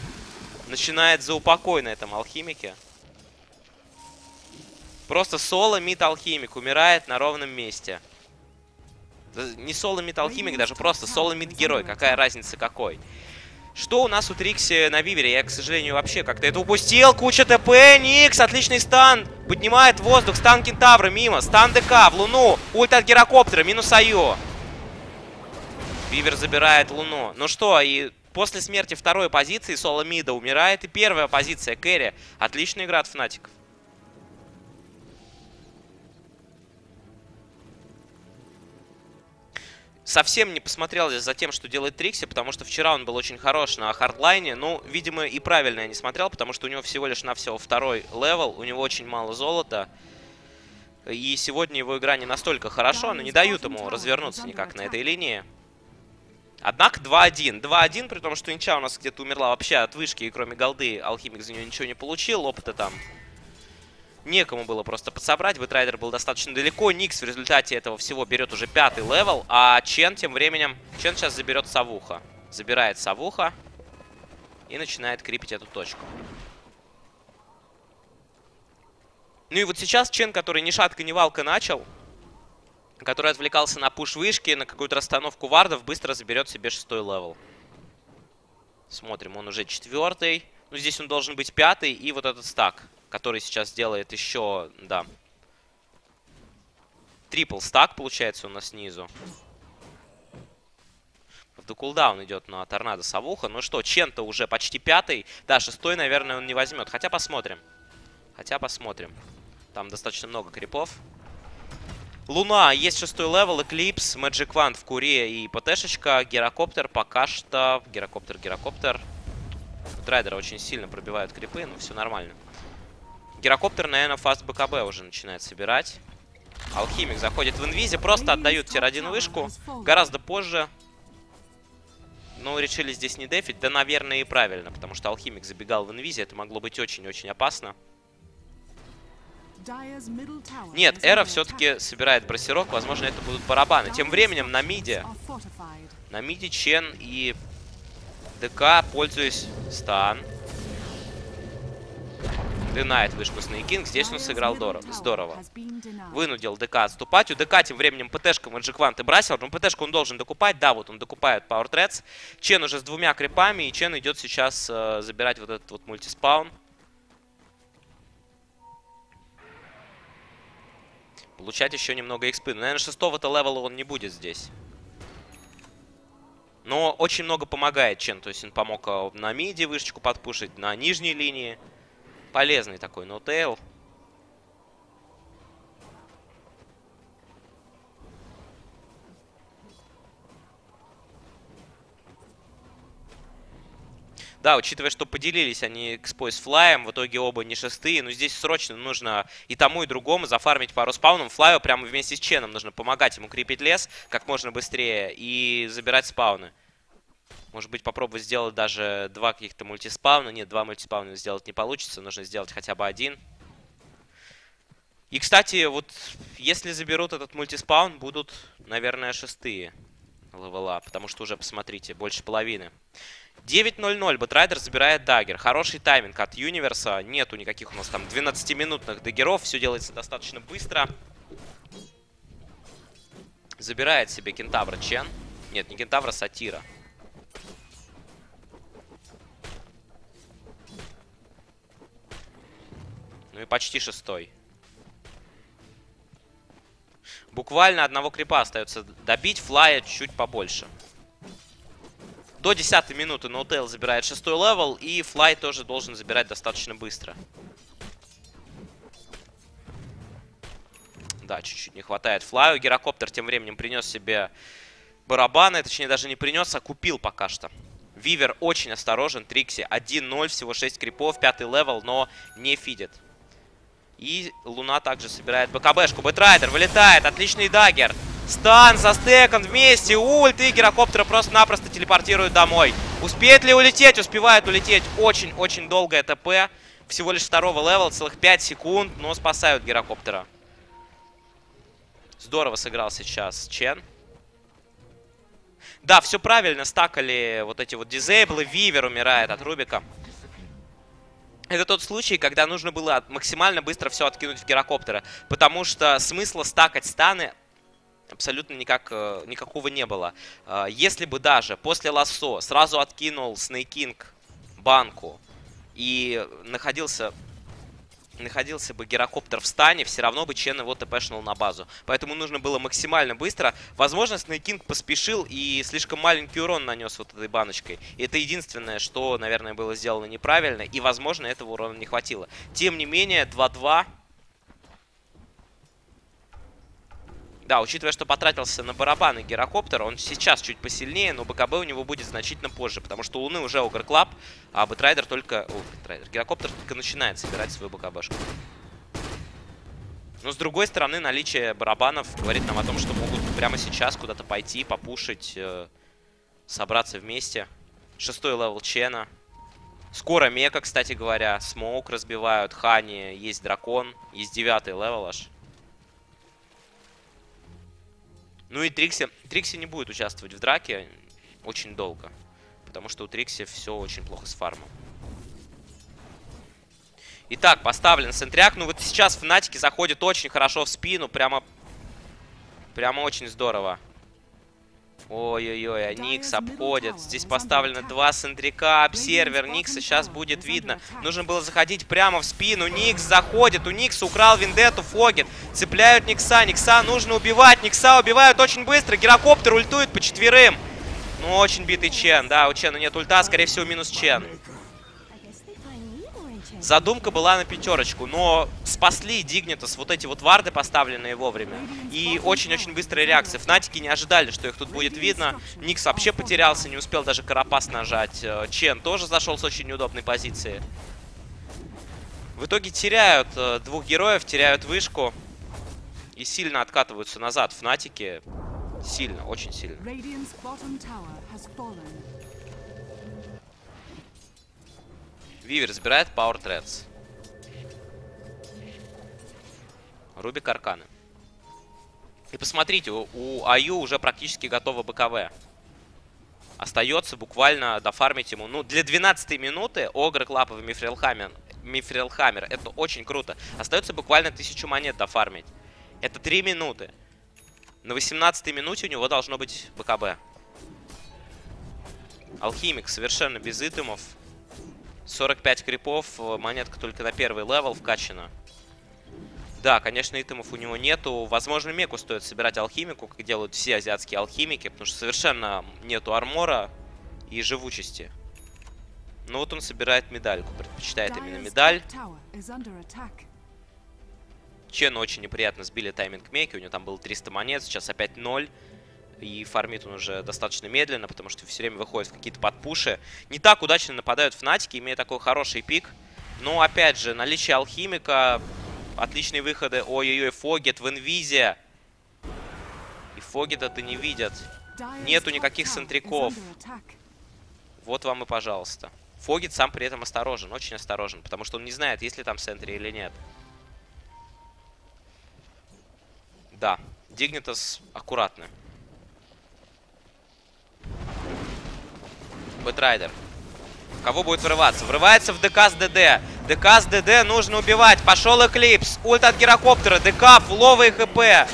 начинает заупокой на этом алхимике. Просто соло мид алхимик умирает на ровном месте. Не соло мид алхимик даже, просто соло мид герой. Какая разница какой. Что у нас у Трикси на Вивере? Я, к сожалению, вообще как-то это упустил. Куча ТП, Никс, отличный стан. Поднимает воздух, стан Кентавра мимо. Стан ДК в Луну. Ульт от Герокоптера, минус Айо. Вивер забирает Луну. Ну что, и После смерти второй позиции Соло Мида умирает. И первая позиция Кэрри. Отличная игра от Фнатиков. Совсем не посмотрел здесь за тем, что делает Трикси, потому что вчера он был очень хорош на хардлайне. Ну, видимо, и правильно я не смотрел, потому что у него всего лишь навсего второй level, у него очень мало золота. И сегодня его игра не настолько хорошо, но не дают ему развернуться никак на этой линии. Однако 2-1. 2-1, при том, что Инча у нас где-то умерла вообще от вышки, и кроме голды Алхимик за нее ничего не получил. Опыта там некому было просто подсобрать. Бэтрайдер был достаточно далеко. Никс в результате этого всего берет уже пятый level. А Чен тем временем... Чен сейчас заберет Савуха. Забирает Савуха. И начинает крипить эту точку. Ну и вот сейчас Чен, который ни шатко, ни валко начал который отвлекался на пуш вышки, на какую-то расстановку вардов, быстро заберет себе шестой level. Смотрим, он уже четвертый. Ну, здесь он должен быть пятый. И вот этот стак, который сейчас делает еще, да. Triple stack, получается, у нас снизу. В cooldown идет на торнадо Савуха. Ну что, Чен-то уже почти пятый. Да, шестой, наверное, он не возьмет. Хотя посмотрим. Хотя посмотрим. Там достаточно много крипов. Луна, есть шестой level, Eclipse, Magic Wand в Куре и ПТшечка. Герокоптер пока что... Герокоптер, Герокоптер. Бэтрайдера очень сильно пробивают крипы, но все нормально. Герокоптер, наверное, fast БКБ уже начинает собирать. Алхимик заходит в инвизе, просто отдают tier-1 вышку. Гораздо позже. Но решили здесь не дефить. Да, наверное, и правильно, потому что Алхимик забегал в инвизе. Это могло быть очень-очень опасно. Нет, Эра все-таки собирает брейсерок. Возможно, это будут барабаны. Тем временем на миде. На миде Чен и ДК, пользуясь стан. Динает вышку Снейкинг. Здесь он сыграл здорово. Вынудил ДК отступать. У ДК тем временем ПТшка Маджиквант и бросил. Но ПТшку он должен докупать. Да, вот он докупает Power Threads. Чен уже с двумя крипами. И Чен идет сейчас э, забирать вот этот вот мультиспаун. Получать еще немного экспы. Но, наверное, шестого-то левела он не будет здесь. Но очень много помогает Чен. То есть он помог а, на миде вышечку подпушить, на нижней линии. Полезный такой ноутейл. No Да, учитывая, что поделились они экспой с флаем, в итоге оба не шестые, но здесь срочно нужно и тому, и другому зафармить пару спаунов. Флаю прямо вместе с Ченом нужно помогать ему крепить лес как можно быстрее и забирать спауны. Может быть, попробовать сделать даже два каких-то мультиспауна. Нет, два мультиспауна сделать не получится, нужно сделать хотя бы один. И, кстати, вот если заберут этот multispawn, будут, наверное, шестые левела. Потому что уже, посмотрите, больше половины. 9.00. Бэтрайдер забирает dagger. Хороший тайминг от Юниверса. Нету никаких у нас там 12-минутных дагеров. Все делается достаточно быстро. Забирает себе кентавра Чен. Нет, не кентавра, сатира. Ну и почти шестой. Буквально одного крипа остается добить. Флая чуть побольше. До 10 минуты Ноутейл забирает шестой level. И Флай тоже должен забирать достаточно быстро. Да, чуть-чуть не хватает Флаю. Герокоптер тем временем принес себе барабаны. Точнее, даже не принес, а купил пока что. Вивер очень осторожен. Трикси 1-0, всего 6 крипов, пятый level, но не фидит. И Луна также собирает БКБшку. Бэтрайдер вылетает. Отличный dagger. Stun со стеком вместе. Ульт и гирокоптера просто-напросто телепортируют домой. Успеет ли улететь? Успевает улететь. Очень-очень долгое ТП. Всего лишь второго левела, целых 5 секунд, но спасают гирокоптера. Здорово сыграл сейчас Чен. Да, все правильно, стакали вот эти вот дизейблы. Вивер умирает от Рубика. Это тот случай, когда нужно было максимально быстро все откинуть в гирокоптера. Потому что смысла стакать станы абсолютно никак, э, никакого не было. Э, если бы даже после лассо сразу откинул Снейкинг банку и находился находился бы гирокоптер в стане, все равно бы Чен его тпшнул на базу. Поэтому нужно было максимально быстро. Возможно, Снейкинг поспешил и слишком маленький урон нанес вот этой баночкой. И это единственное, что, наверное, было сделано неправильно. И, возможно, этого урона не хватило. Тем не менее, 2-2 Да, учитывая, что потратился на барабаны гирокоптер, он сейчас чуть посильнее, но БКБ у него будет значительно позже, потому что у Луны уже Ogre Club, а Бэтрайдер только... О, Бэтрайдер. Гирокоптер только начинает собирать свою БКБшку. Но с другой стороны, наличие барабанов говорит нам о том, что могут прямо сейчас куда-то пойти, попушить, э, собраться вместе. Шестой level Чена. Скоро Мека, кстати говоря. Smoke разбивают, Хани, есть дракон, есть девятый level аж. Ну и Трикси, Трикси не будет участвовать в драке очень долго. Потому что у Трикси все очень плохо с фармом. Итак, поставлен сентряк. Ну вот сейчас Фнатики заходят очень хорошо в спину. Прямо, прямо очень здорово. Ой-ой-ой, а Никс обходит. Здесь поставлены два сентрика. Обсервер Никса сейчас будет видно. Нужно было заходить прямо в спину. Никс заходит. У Никса украл Виндету Фогет. Цепляют Никса. Никса нужно убивать. Никса убивают очень быстро. Гирокоптер ультует по четверым. Ну, очень битый Чен. Да, у Чена нет ульта. Скорее всего, минус Чен. Задумка была на пятерочку, но спасли Дигнитас вот эти вот варды, поставленные вовремя. И очень-очень быстрая реакция. Фнатики не ожидали, что их тут будет видно. Никс вообще потерялся, не успел даже Карапас нажать. Э, Чен тоже зашел с очень неудобной позиции. В итоге теряют э, двух героев, теряют вышку. И сильно откатываются назад Фнатики. Сильно, очень сильно. Вивер забирает Power Threads. Рубик Арканы. И посмотрите, у, Аю уже практически готово БКВ. Остается буквально дофармить ему. Ну, для 12 минуты Огр, Клапов и Мифрил Хаммер, Мифрил Хаммер. Это очень круто. Остается буквально 1000 монет дофармить. Это 3 минуты. На 18 минуте у него должно быть БКБ. Алхимик совершенно без итемов. 45 крипов, э, монетка только на первый level вкачана. Да, конечно, итемов у него нету. Возможно, меку стоит собирать алхимику, как делают все азиатские алхимики, потому что совершенно нету армора и живучести. Но вот он собирает медальку, предпочитает именно медаль. Чену очень неприятно сбили тайминг меки, у него там было 300 монет, сейчас опять 0. И фармит он уже достаточно медленно, потому что все время выходит в какие-то подпуши. Не так удачно нападают Фнатики, имея такой хороший пик. Но, опять же, наличие Алхимика, отличные выходы. Ой-ой-ой, Фогет в инвизе. И Фогета-то не видят. Нету никаких сентриков. Вот вам и пожалуйста. Фогет сам при этом осторожен, очень осторожен, потому что он не знает, есть ли там сентри или нет. Да, Дигнитас аккуратно. Бэтрайдер. Кого будет врываться? Врывается в ДК с ДД. ДК с ДД нужно убивать. Пошел Eclipse. Ульт от гирокоптера. ДК, фуловый ХП.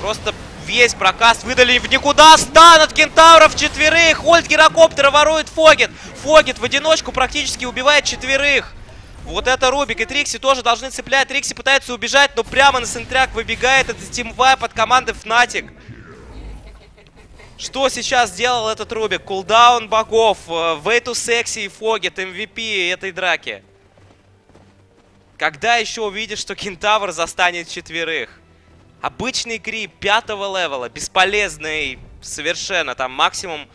Просто весь прокаст выдали в никуда. Стан от кентавров четверых. Ульт гирокоптера ворует Фогет. Фогет в одиночку практически убивает четверых. Вот это Рубик и Трикси тоже должны цеплять. Трикси пытается убежать, но прямо на сентряк выбегает. Это team wipe от команды Фнатик. Что сейчас сделал этот Рубик? Кулдаун богов, Waytosexy и Фогет, MVP этой драки. Когда еще увидишь, что Кентавр застанет четверых? Обычный крип пятого левела, бесполезный совершенно, там максимум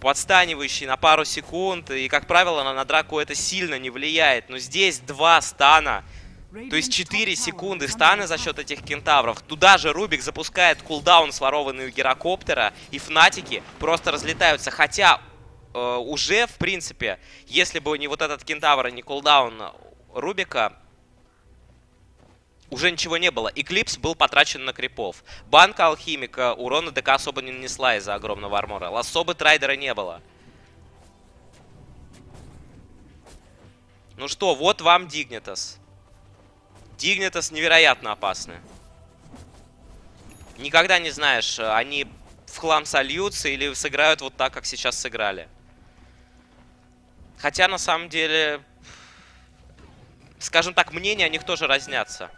подстанивающий на пару секунд. И, как правило, на, на драку это сильно не влияет. Но здесь два стана. То есть 4 секунды станы за счет этих кентавров. Туда же Рубик запускает кулдаун, сворованный у гирокоптера. И фнатики просто разлетаются. Хотя э, уже, в принципе, если бы не вот этот кентавр и не кулдаун Рубика, уже ничего не было. Эклипс был потрачен на крипов. Банка Алхимика урона ДК особо не нанесла из-за огромного армора. Особо трайдера не было. Ну что, вот вам Дигнитас. Дигнитас невероятно опасны. Никогда не знаешь, они в хлам сольются или сыграют вот так, как сейчас сыграли. Хотя, на самом деле, скажем так, мнения о них тоже разнятся.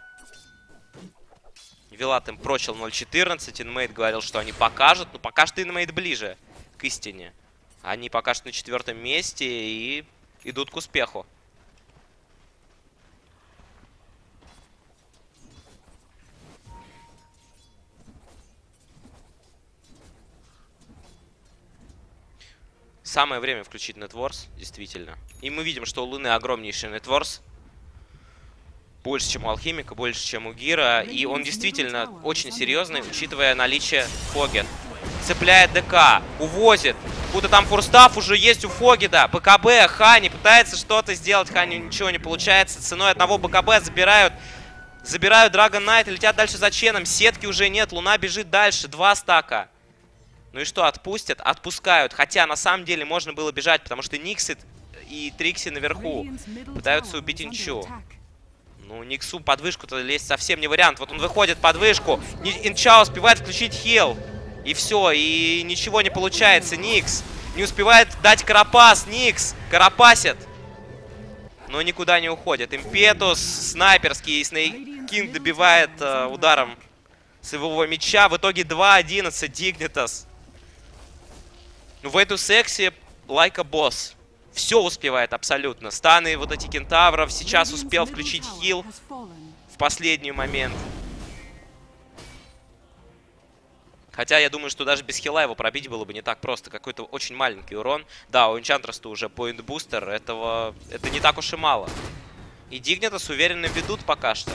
Вилат им прочил 0.14. Инмейт говорил, что они покажут. Но пока что Инмейт ближе к истине. Они пока что на четвертом месте и идут к успеху. Самое время включить Netwars, действительно. И мы видим, что у Луны огромнейший Netwars больше, чем у Алхимика, больше, чем у Гира. И он действительно очень серьезный, учитывая наличие Фогет. Цепляет ДК, увозит. Куда там фурстав уже есть у Фогеда. БКБ, Хани пытается что-то сделать. Хани ничего не получается. Ценой одного БКБ забирают Забирают Драгон Найт и летят дальше за Ченом. Сетки уже нет, Луна бежит дальше. Два стака. Ну и что, отпустят? Отпускают. Хотя на самом деле можно было бежать, потому что Никсит и Трикси наверху пытаются убить Инчу. Ну, Никсу под вышку-то лезть совсем не вариант. Вот он выходит под вышку. Инча успевает включить хил. И все, и ничего не получается. Никс не успевает дать Карапас. Никс карапасит. Но никуда не уходит. Импетус снайперский. Снейк Кинг добивает э, ударом своего меча. В итоге 2-11 Дигнитас. Ну, в эту секси лайка босс. Все успевает абсолютно. Станы вот эти кентавров. Сейчас успел включить хил в последний момент. Хотя я думаю, что даже без хила его пробить было бы не так просто. Какой-то очень маленький урон. Да, у Энчантрес-то уже поинт-бустер. Этого... Это не так уж и мало. И Дигнитас уверенно ведут пока что.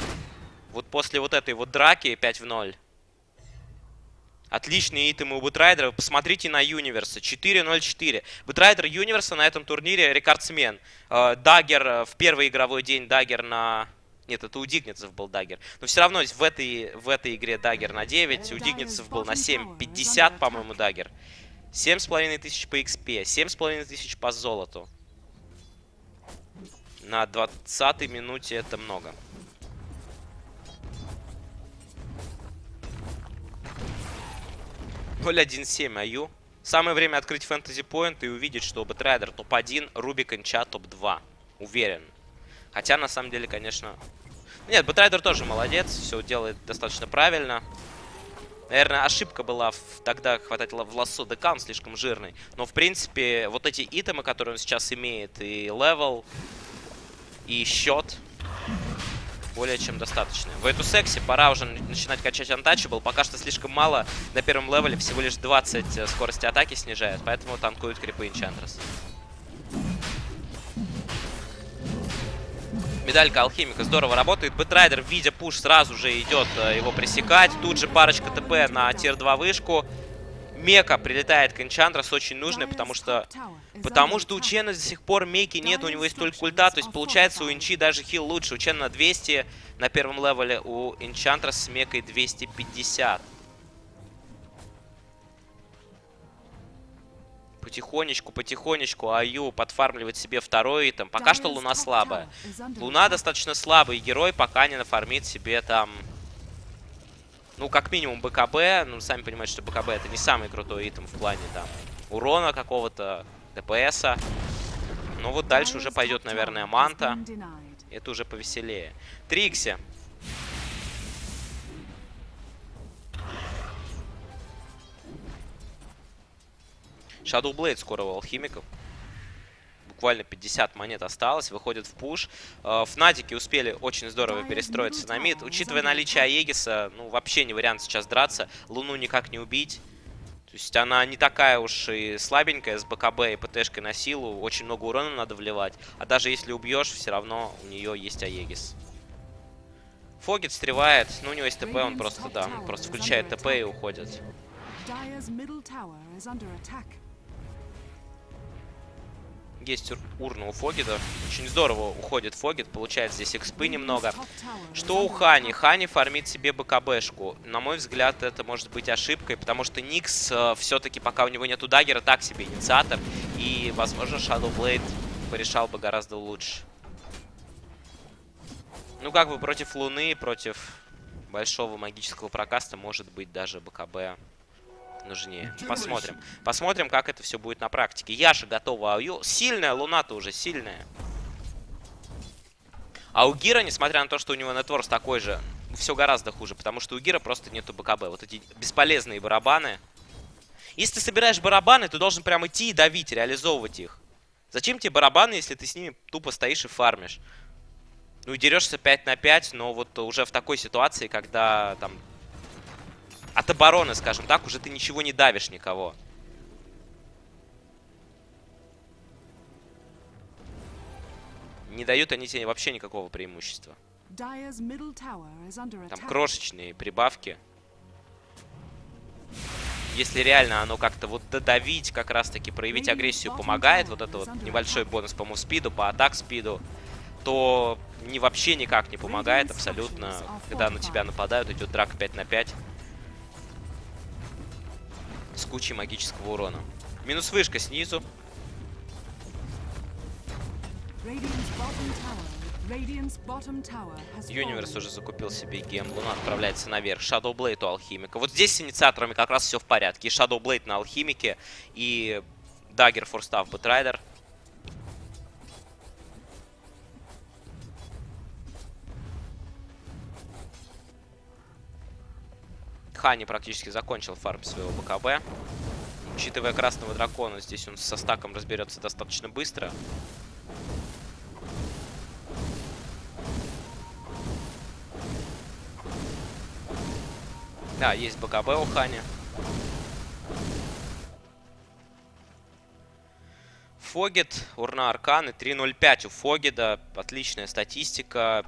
Вот после вот этой вот драки 5 в 0. Отличные итемы у Бэтрайдера. Посмотрите на Юниверса. 4-0-4. Бэтрайдер Юниверса на этом турнире рекордсмен. Э, Dagger э, в первый игровой день Dagger на... Нет, это у Дигницев был Dagger. Но все равно в этой, в этой игре Dagger на 9. У Дигницев был на 7.50, по-моему, Dagger. 7,5 тысяч по XP. 7,5 тысяч по золоту. На 20 минуте это много. 0.17 Аю. Самое время открыть Fantasy Point и увидеть, что Бэтрайдер топ-1, Рубик Инча топ-2. Уверен. Хотя, на самом деле, конечно... Нет, Бэтрайдер тоже молодец, все делает достаточно правильно. Наверное, ошибка была в, тогда хватать в лассо ДК, слишком жирный. Но, в принципе, вот эти итемы, которые он сейчас имеет, и level, и счет, более чем достаточно. Waytosexy пора уже начинать качать Untouchable. Пока что слишком мало. На первом левеле всего лишь 20 э, скорости атаки снижает, поэтому танкуют крипы Enchantress. Медалька Алхимика здорово работает. Бэтрайдер, видя пуш, сразу же идет э, его пресекать. Тут же парочка ТП на tier-2 вышку. Мека прилетает к Enchantress очень нужный, потому что... Потому что у Чена до сих пор Меки нет, у него есть только ульта, то есть получается у Инчи даже хил лучше. У Чена на 200 на первом левеле, у Энчандрос с Мекой 250. Потихонечку, потихонечку Аю подфармливает себе второй итем. Пока что Луна слабая. Луна достаточно слабый герой, пока не нафармит себе там... Ну, как минимум БКБ. Ну, сами понимаете, что БКБ это не самый крутой итем в плане там урона какого-то, ДПСа. Ну, вот дальше уже пойдет, наверное, Манта. Это уже повеселее. Трикси. Shadow Blade скоро у алхимиков. Буквально 50 монет осталось, выходит в пуш. Э, Фнатики успели очень здорово перестроиться на мид. Учитывая наличие Аегиса, ну вообще не вариант сейчас драться. Луну никак не убить. То есть она не такая уж и слабенькая с БКБ и ПТшкой на силу. Очень много урона надо вливать. А даже если убьешь, все равно у нее есть Аегис. Фогит встревает. Ну, у него есть ТП, он просто, да, просто включает ТП и уходит. Есть урна у Фогита. Очень здорово уходит Фогит. Получает здесь экспы немного. Что у Хани? Хани фармит себе БКБшку. На мой взгляд, это может быть ошибкой, потому что Никс э, все-таки, пока у него нету даггера, так себе инициатор. И, возможно, Shadow Blade порешал бы гораздо лучше. Ну, как бы против Луны, против большого магического прокаста, может быть, даже БКБ нужнее. Посмотрим. Посмотрим, как это все будет на практике. Яша готова АУ. Сильная луна-то уже, сильная. А у Гира, несмотря на то, что у него нетворс такой же, все гораздо хуже, потому что у Гира просто нету БКБ. Вот эти бесполезные барабаны. Если ты собираешь барабаны, ты должен прям идти и давить, реализовывать их. Зачем тебе барабаны, если ты с ними тупо стоишь и фармишь? Ну и дерешься 5 на 5, но вот уже в такой ситуации, когда там от обороны, скажем так, уже ты ничего не давишь никого. Не дают они тебе вообще никакого преимущества. Там крошечные прибавки. Если реально оно как-то вот додавить, как раз-таки проявить агрессию помогает, вот это вот небольшой бонус по мувспиду, по атак спиду, то не вообще никак не помогает абсолютно, когда на тебя нападают, идет драка 5 на 5 с кучей магического урона. Минус вышка снизу. Юниверс уже закупил себе gem. Луна отправляется наверх. Shadow Blade у Алхимика. Вот здесь с инициаторами как раз все в порядке. И Shadow Blade на Алхимике, и Dagger, Force Staff Бэтрайдер. Хани практически закончил фарм своего БКБ. Учитывая красного дракона, здесь он со стаком разберется достаточно быстро. Да, есть БКБ у Хани. Фогет, урна Арканы, 3.05 у Фогета, отличная статистика.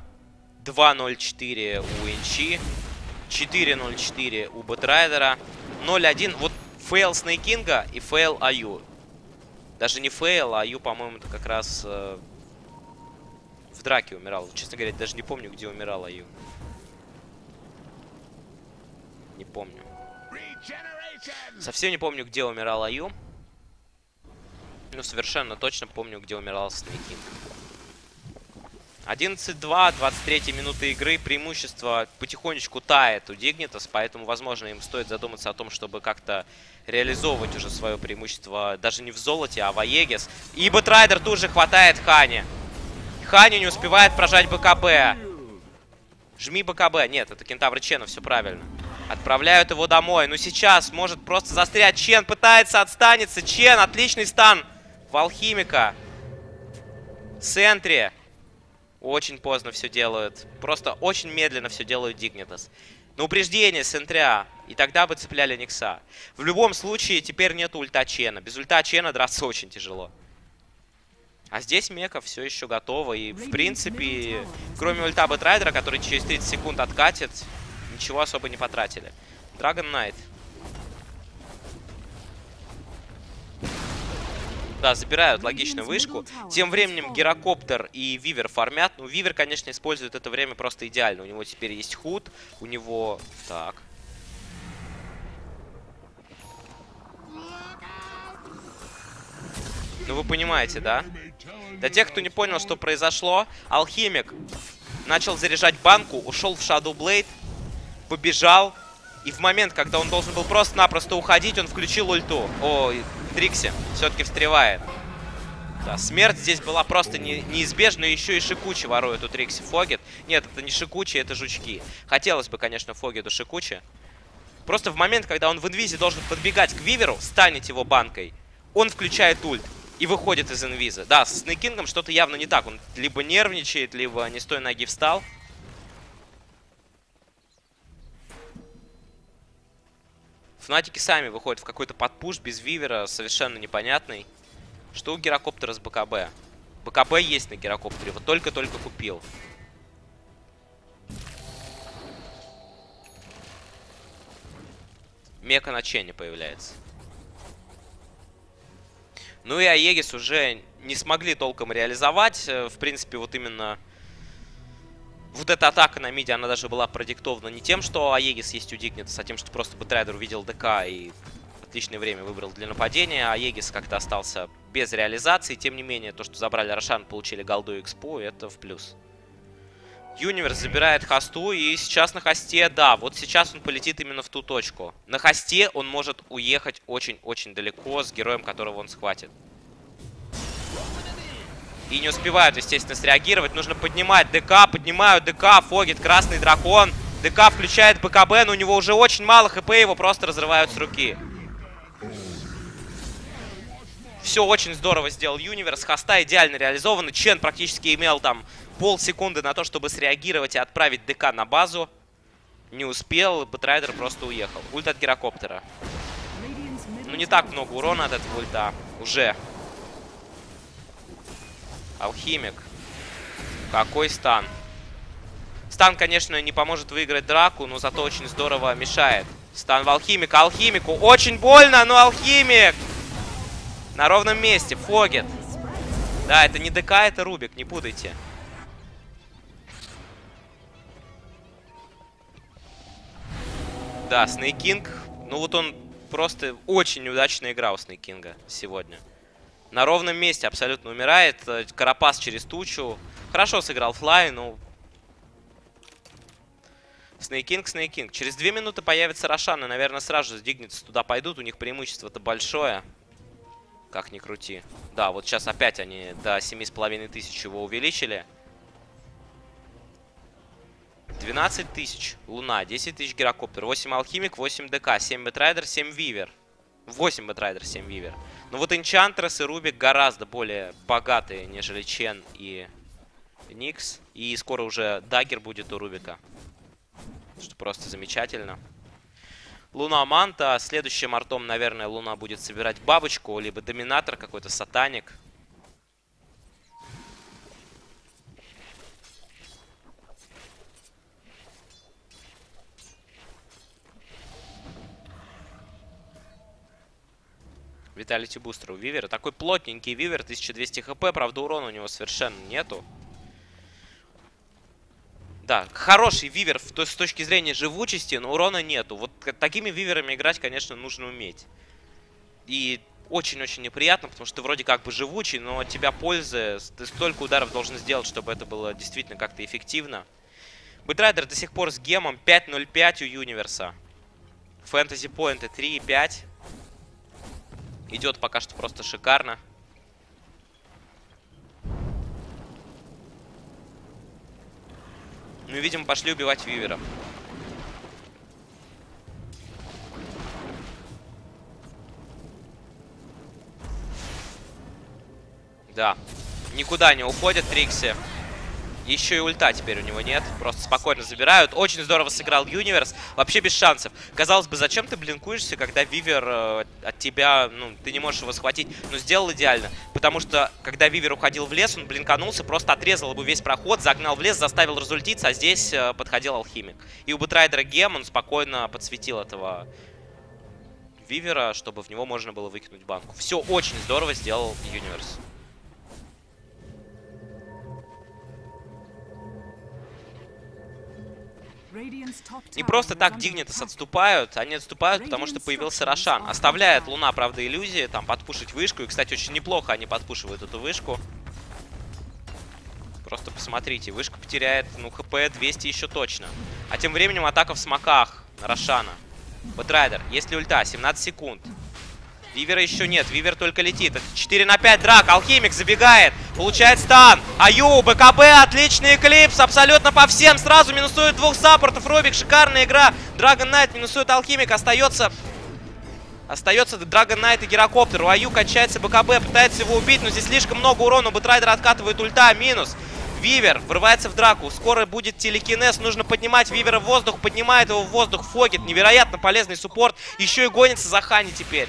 2.04 у Инчи. 4.04 у Бэтрайдера. 0.1. Вот фейл Снейкинга и фейл Аю. Даже не фейл, а Аю, по-моему, это как раз э, в драке умирал. Честно говоря, даже не помню, где умирал Аю. Не помню. Совсем не помню, где умирал Аю. Ну, совершенно точно помню, где умирал Снейкинг. 11-2, 23 минуты игры, преимущество потихонечку тает у Дигнитас, поэтому, возможно, им стоит задуматься о том, чтобы как-то реализовывать уже свое преимущество даже не в золоте, а в Aegis. И Бэтрайдер тут же хватает Хани. Хани не успевает прожать БКБ. Жми БКБ. Нет, это Кентавр Чена, все правильно. Отправляют его домой. Но сейчас может просто застрять. Чен пытается отстанется. Чен, отличный стан в Алхимика. В центре. Очень поздно все делают. Просто очень медленно все делают Дигнитас. На упреждение Сентря. И тогда бы цепляли Никса. В любом случае, теперь нет ульта Чена. Без ульта Чена драться очень тяжело. А здесь Мека все еще готова. И, в принципе, кроме ульта Бэтрайдера, который через 30 секунд откатит, ничего особо не потратили. Dragon Knight. Да, забирают логичную вышку. Тем временем Гирокоптер и Вивер фармят. Ну, Вивер, конечно, использует это время просто идеально. У него теперь есть hood, у него... Так. Ну, вы понимаете, да? Для тех, кто не понял, что произошло, Алхимик начал заряжать банку, ушел в Shadow Blade, побежал, и в момент, когда он должен был просто-напросто уходить, он включил ульту. О, Трикси все-таки встревает. Да, смерть здесь была просто не, неизбежна. Еще и Шикучи ворует у Трикси Фогет. Нет, это не Шикучи, это жучки. Хотелось бы, конечно, Фогету Шикучи. Просто в момент, когда он в инвизе должен подбегать к Виверу, станет его банкой, он включает ульт и выходит из инвиза. Да, с Снейкингом что-то явно не так. Он либо нервничает, либо не с той ноги встал. Фнатики сами выходят в какой-то подпуш без вивера, совершенно непонятный. Что у гирокоптера с БКБ? БКБ есть на гирокоптере, вот только-только купил. Мека на чене появляется. Ну и Aegis уже не смогли толком реализовать. Э, в принципе, вот именно вот эта атака на миде, она даже была продиктована не тем, что Aegis есть у Дигнитас, а тем, что просто Бэтрайдер увидел ДК и отличное время выбрал для нападения. А как-то остался без реализации. Тем не менее, то, что забрали Рошан, получили голду и экспу, это в плюс. Юниверс забирает хосту, и сейчас на хосте, да, вот сейчас он полетит именно в ту точку. На хосте он может уехать очень-очень далеко с героем, которого он схватит. И не успевают, естественно, среагировать. Нужно поднимать ДК. Поднимают ДК. Фогит, Красный Дракон. ДК включает БКБ, но у него уже очень мало хп. Его просто разрывают с руки. Все очень здорово сделал Юниверс. Хоста идеально реализованы. Чен практически имел там полсекунды на то, чтобы среагировать и отправить ДК на базу. Не успел. Бэтрайдер просто уехал. Ульт от гирокоптера. Ну, не так много урона от этого ульта. Уже. Алхимик. Какой стан? Стан, конечно, не поможет выиграть драку, но зато очень здорово мешает. Стан в алхимика. Алхимику очень больно, но алхимик! На ровном месте. Фогет. Да, это не ДК, это Рубик, не путайте. Да, Снейкинг. Ну вот он просто очень неудачно играл Снейкинга сегодня. На ровном месте абсолютно умирает. Э, Карапас через тучу. Хорошо сыграл флай, но... Снейкинг, Снейкинг. Через две минуты появится Рошан, и, наверное, сразу же сдвигнется туда пойдут. У них преимущество-то большое. Как ни крути. Да, вот сейчас опять они до семи с половиной тысяч его увеличили. 12 тысяч. Луна. 10 тысяч гирокоптер. 8 алхимик, 8 ДК. 7 бэтрайдер, 7 вивер. 8 бэтрайдер, 7 вивер. Но ну вот Энчантрес и Рубик гораздо более богатые, нежели Чен и Никс. И скоро уже Дагер будет у Рубика. Что просто замечательно. Луна Манта. Следующим артом, наверное, Луна будет собирать бабочку. Либо Доминатор какой-то, Сатаник. Vitality Booster у Вивера. Такой плотненький Вивер, 1200 хп, правда урона у него совершенно нету. Да, хороший вивер то, с точки зрения живучести, но урона нету. Вот такими виверами играть, конечно, нужно уметь. И очень-очень неприятно, потому что ты вроде как бы живучий, но от тебя пользы, ты столько ударов должен сделать, чтобы это было действительно как-то эффективно. Бэтрайдер до сих пор с гемом 5.05 у Юниверса. Фэнтези поинты 3.5. Идет пока что просто шикарно. Ну видимо, пошли убивать Вивера. Да. Никуда не уходят Трикси. Еще и ульта теперь у него нет. Просто спокойно забирают. Очень здорово сыграл Юниверс. Вообще без шансов. Казалось бы, зачем ты блинкуешься, когда Вивер э, от тебя, ну, ты не можешь его схватить. Но сделал идеально. Потому что, когда Вивер уходил в лес, он блинканулся, просто отрезал ему весь проход, загнал в лес, заставил разультиться, а здесь э, подходил Алхимик. И у Бэтрайдера Гем он спокойно подсветил этого Вивера, чтобы в него можно было выкинуть банку. Все очень здорово сделал Юниверс. Не просто так Дигнитас отступают, они отступают, потому что появился Рошан. Оставляет Луна, правда, иллюзии, там, подпушить вышку. И, кстати, очень неплохо они подпушивают эту вышку. Просто посмотрите, вышка потеряет, ну, хп 200 еще точно. А тем временем атака в смоках на Рошана. Бэтрайдер, есть ли ульта? 17 секунд. Вивера еще нет, Вивер только летит. Это 4 на 5 драк, Алхимик забегает, получает стан. Aui, БКБ, отличный эклипс, абсолютно по всем. Сразу минусует двух саппортов, Рубик, шикарная игра. Dragon Knight минусует Алхимик, остается... Остается Dragon Knight и Гирокоптер. У Aui качается БКБ, пытается его убить, но здесь слишком много урона. Бэтрайдер откатывает ульта, минус. Вивер врывается в драку. Скоро будет телекинез. Нужно поднимать Вивера в воздух. Поднимает его в воздух. Фогет. Невероятно полезный суппорт. Еще и гонится за Хани теперь.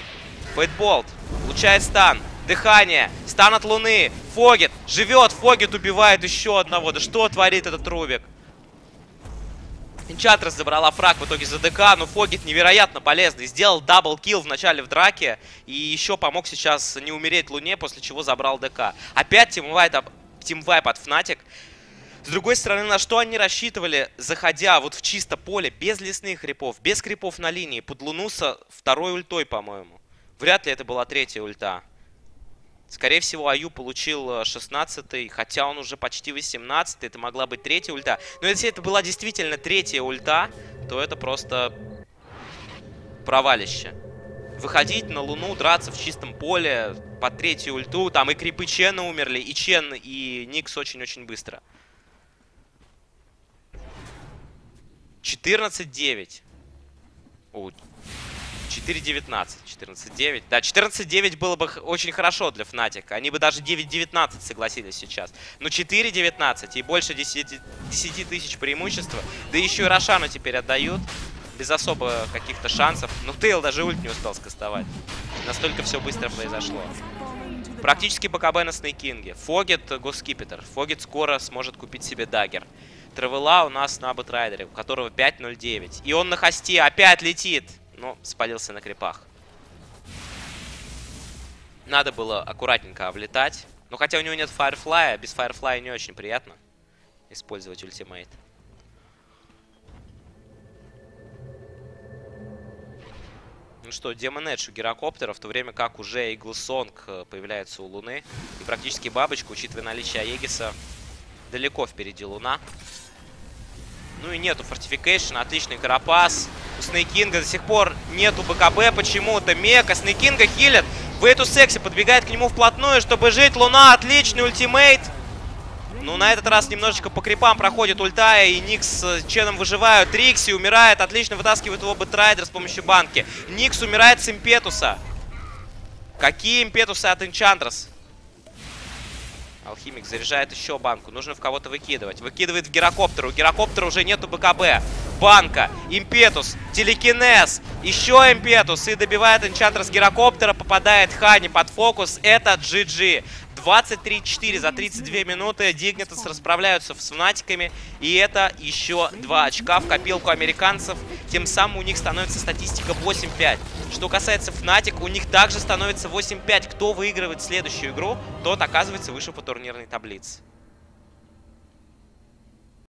Fade Bolt. Получает стан. Дыхание. Стан от Луны. Фогет. Живет. Фогет убивает еще одного. Да что творит этот Рубик? Энчантрес забрала фраг в итоге за ДК, но Фогет невероятно полезный. Сделал double kill в начале в драке. И еще помог сейчас не умереть Луне, после чего забрал ДК. Опять team wipe, тимвайп от Фнатик. С другой стороны, на что они рассчитывали, заходя вот в чисто поле, без лесных крипов, без крипов на линии, под Луну со второй ультой, по-моему. Вряд ли это была третья ульта. Скорее всего, Аю получил 16 э, хотя он уже почти 18 Это могла быть третья ульта. Но если это была действительно третья ульта, то это просто провалище. Выходить на Луну, драться в чистом поле под третью ульту. Там и крипы Чена умерли, и Чен, и Никс очень-очень быстро. 14-9. 4-19. 14-9. Да, 14-9 было бы очень хорошо для Fnatic. Они бы даже 9-19 согласились сейчас. Но 4-19 и больше 10, 10 тысяч преимущества. Да еще и Рошану теперь отдают. Без особо каких-то шансов. Ну, Тейл даже ульт не успел скастовать. Настолько все быстро произошло. Практически БКБ на Снейкинге. Фогет Ghost Scepter. Фогет скоро сможет купить себе дагер. Травела у нас на Бэтрайдере, у которого 5.09. И он на хосте опять летит. Но спалился на крипах. Надо было аккуратненько облетать. Но хотя у него нет Firefly, без Firefly не очень приятно использовать ультимейт. Ну что, Demon Edge у Гирокоптера, в то время как уже Eaglesong э, появляется у Луны. И практически бабочка, учитывая наличие Аегиса, далеко впереди Луна. Ну и нету Fortification, отличный Carapace. У Снейкинга до сих пор нету БКБ почему-то. Мека, Снейкинга хилит. Waytosexy подбегает к нему вплотную, чтобы жить. Луна, отличный ультимейт. Ну, на этот раз немножечко по крипам проходит ульта, и Никс с Ченом выживают. Трикси умирает, отлично вытаскивает его Бэтрайдер с помощью банки. Никс умирает с импетуса. Какие импетусы от Энчантрос? Алхимик заряжает еще банку. Нужно в кого-то выкидывать. Выкидывает в гирокоптер. У гирокоптера уже нету БКБ. Банка, импетус, телекинез, еще импетус. И добивает энчантер с гирокоптера. Попадает Хани под фокус. Это GG. 23-4 за 32 минуты. Дигнитас расправляются с фнатиками. И это еще 2 очка в копилку американцев. Тем самым у них становится статистика 8-5. Что касается Fnatic, у них также становится 8-5. Кто выигрывает следующую игру, тот оказывается выше по турнирной таблице.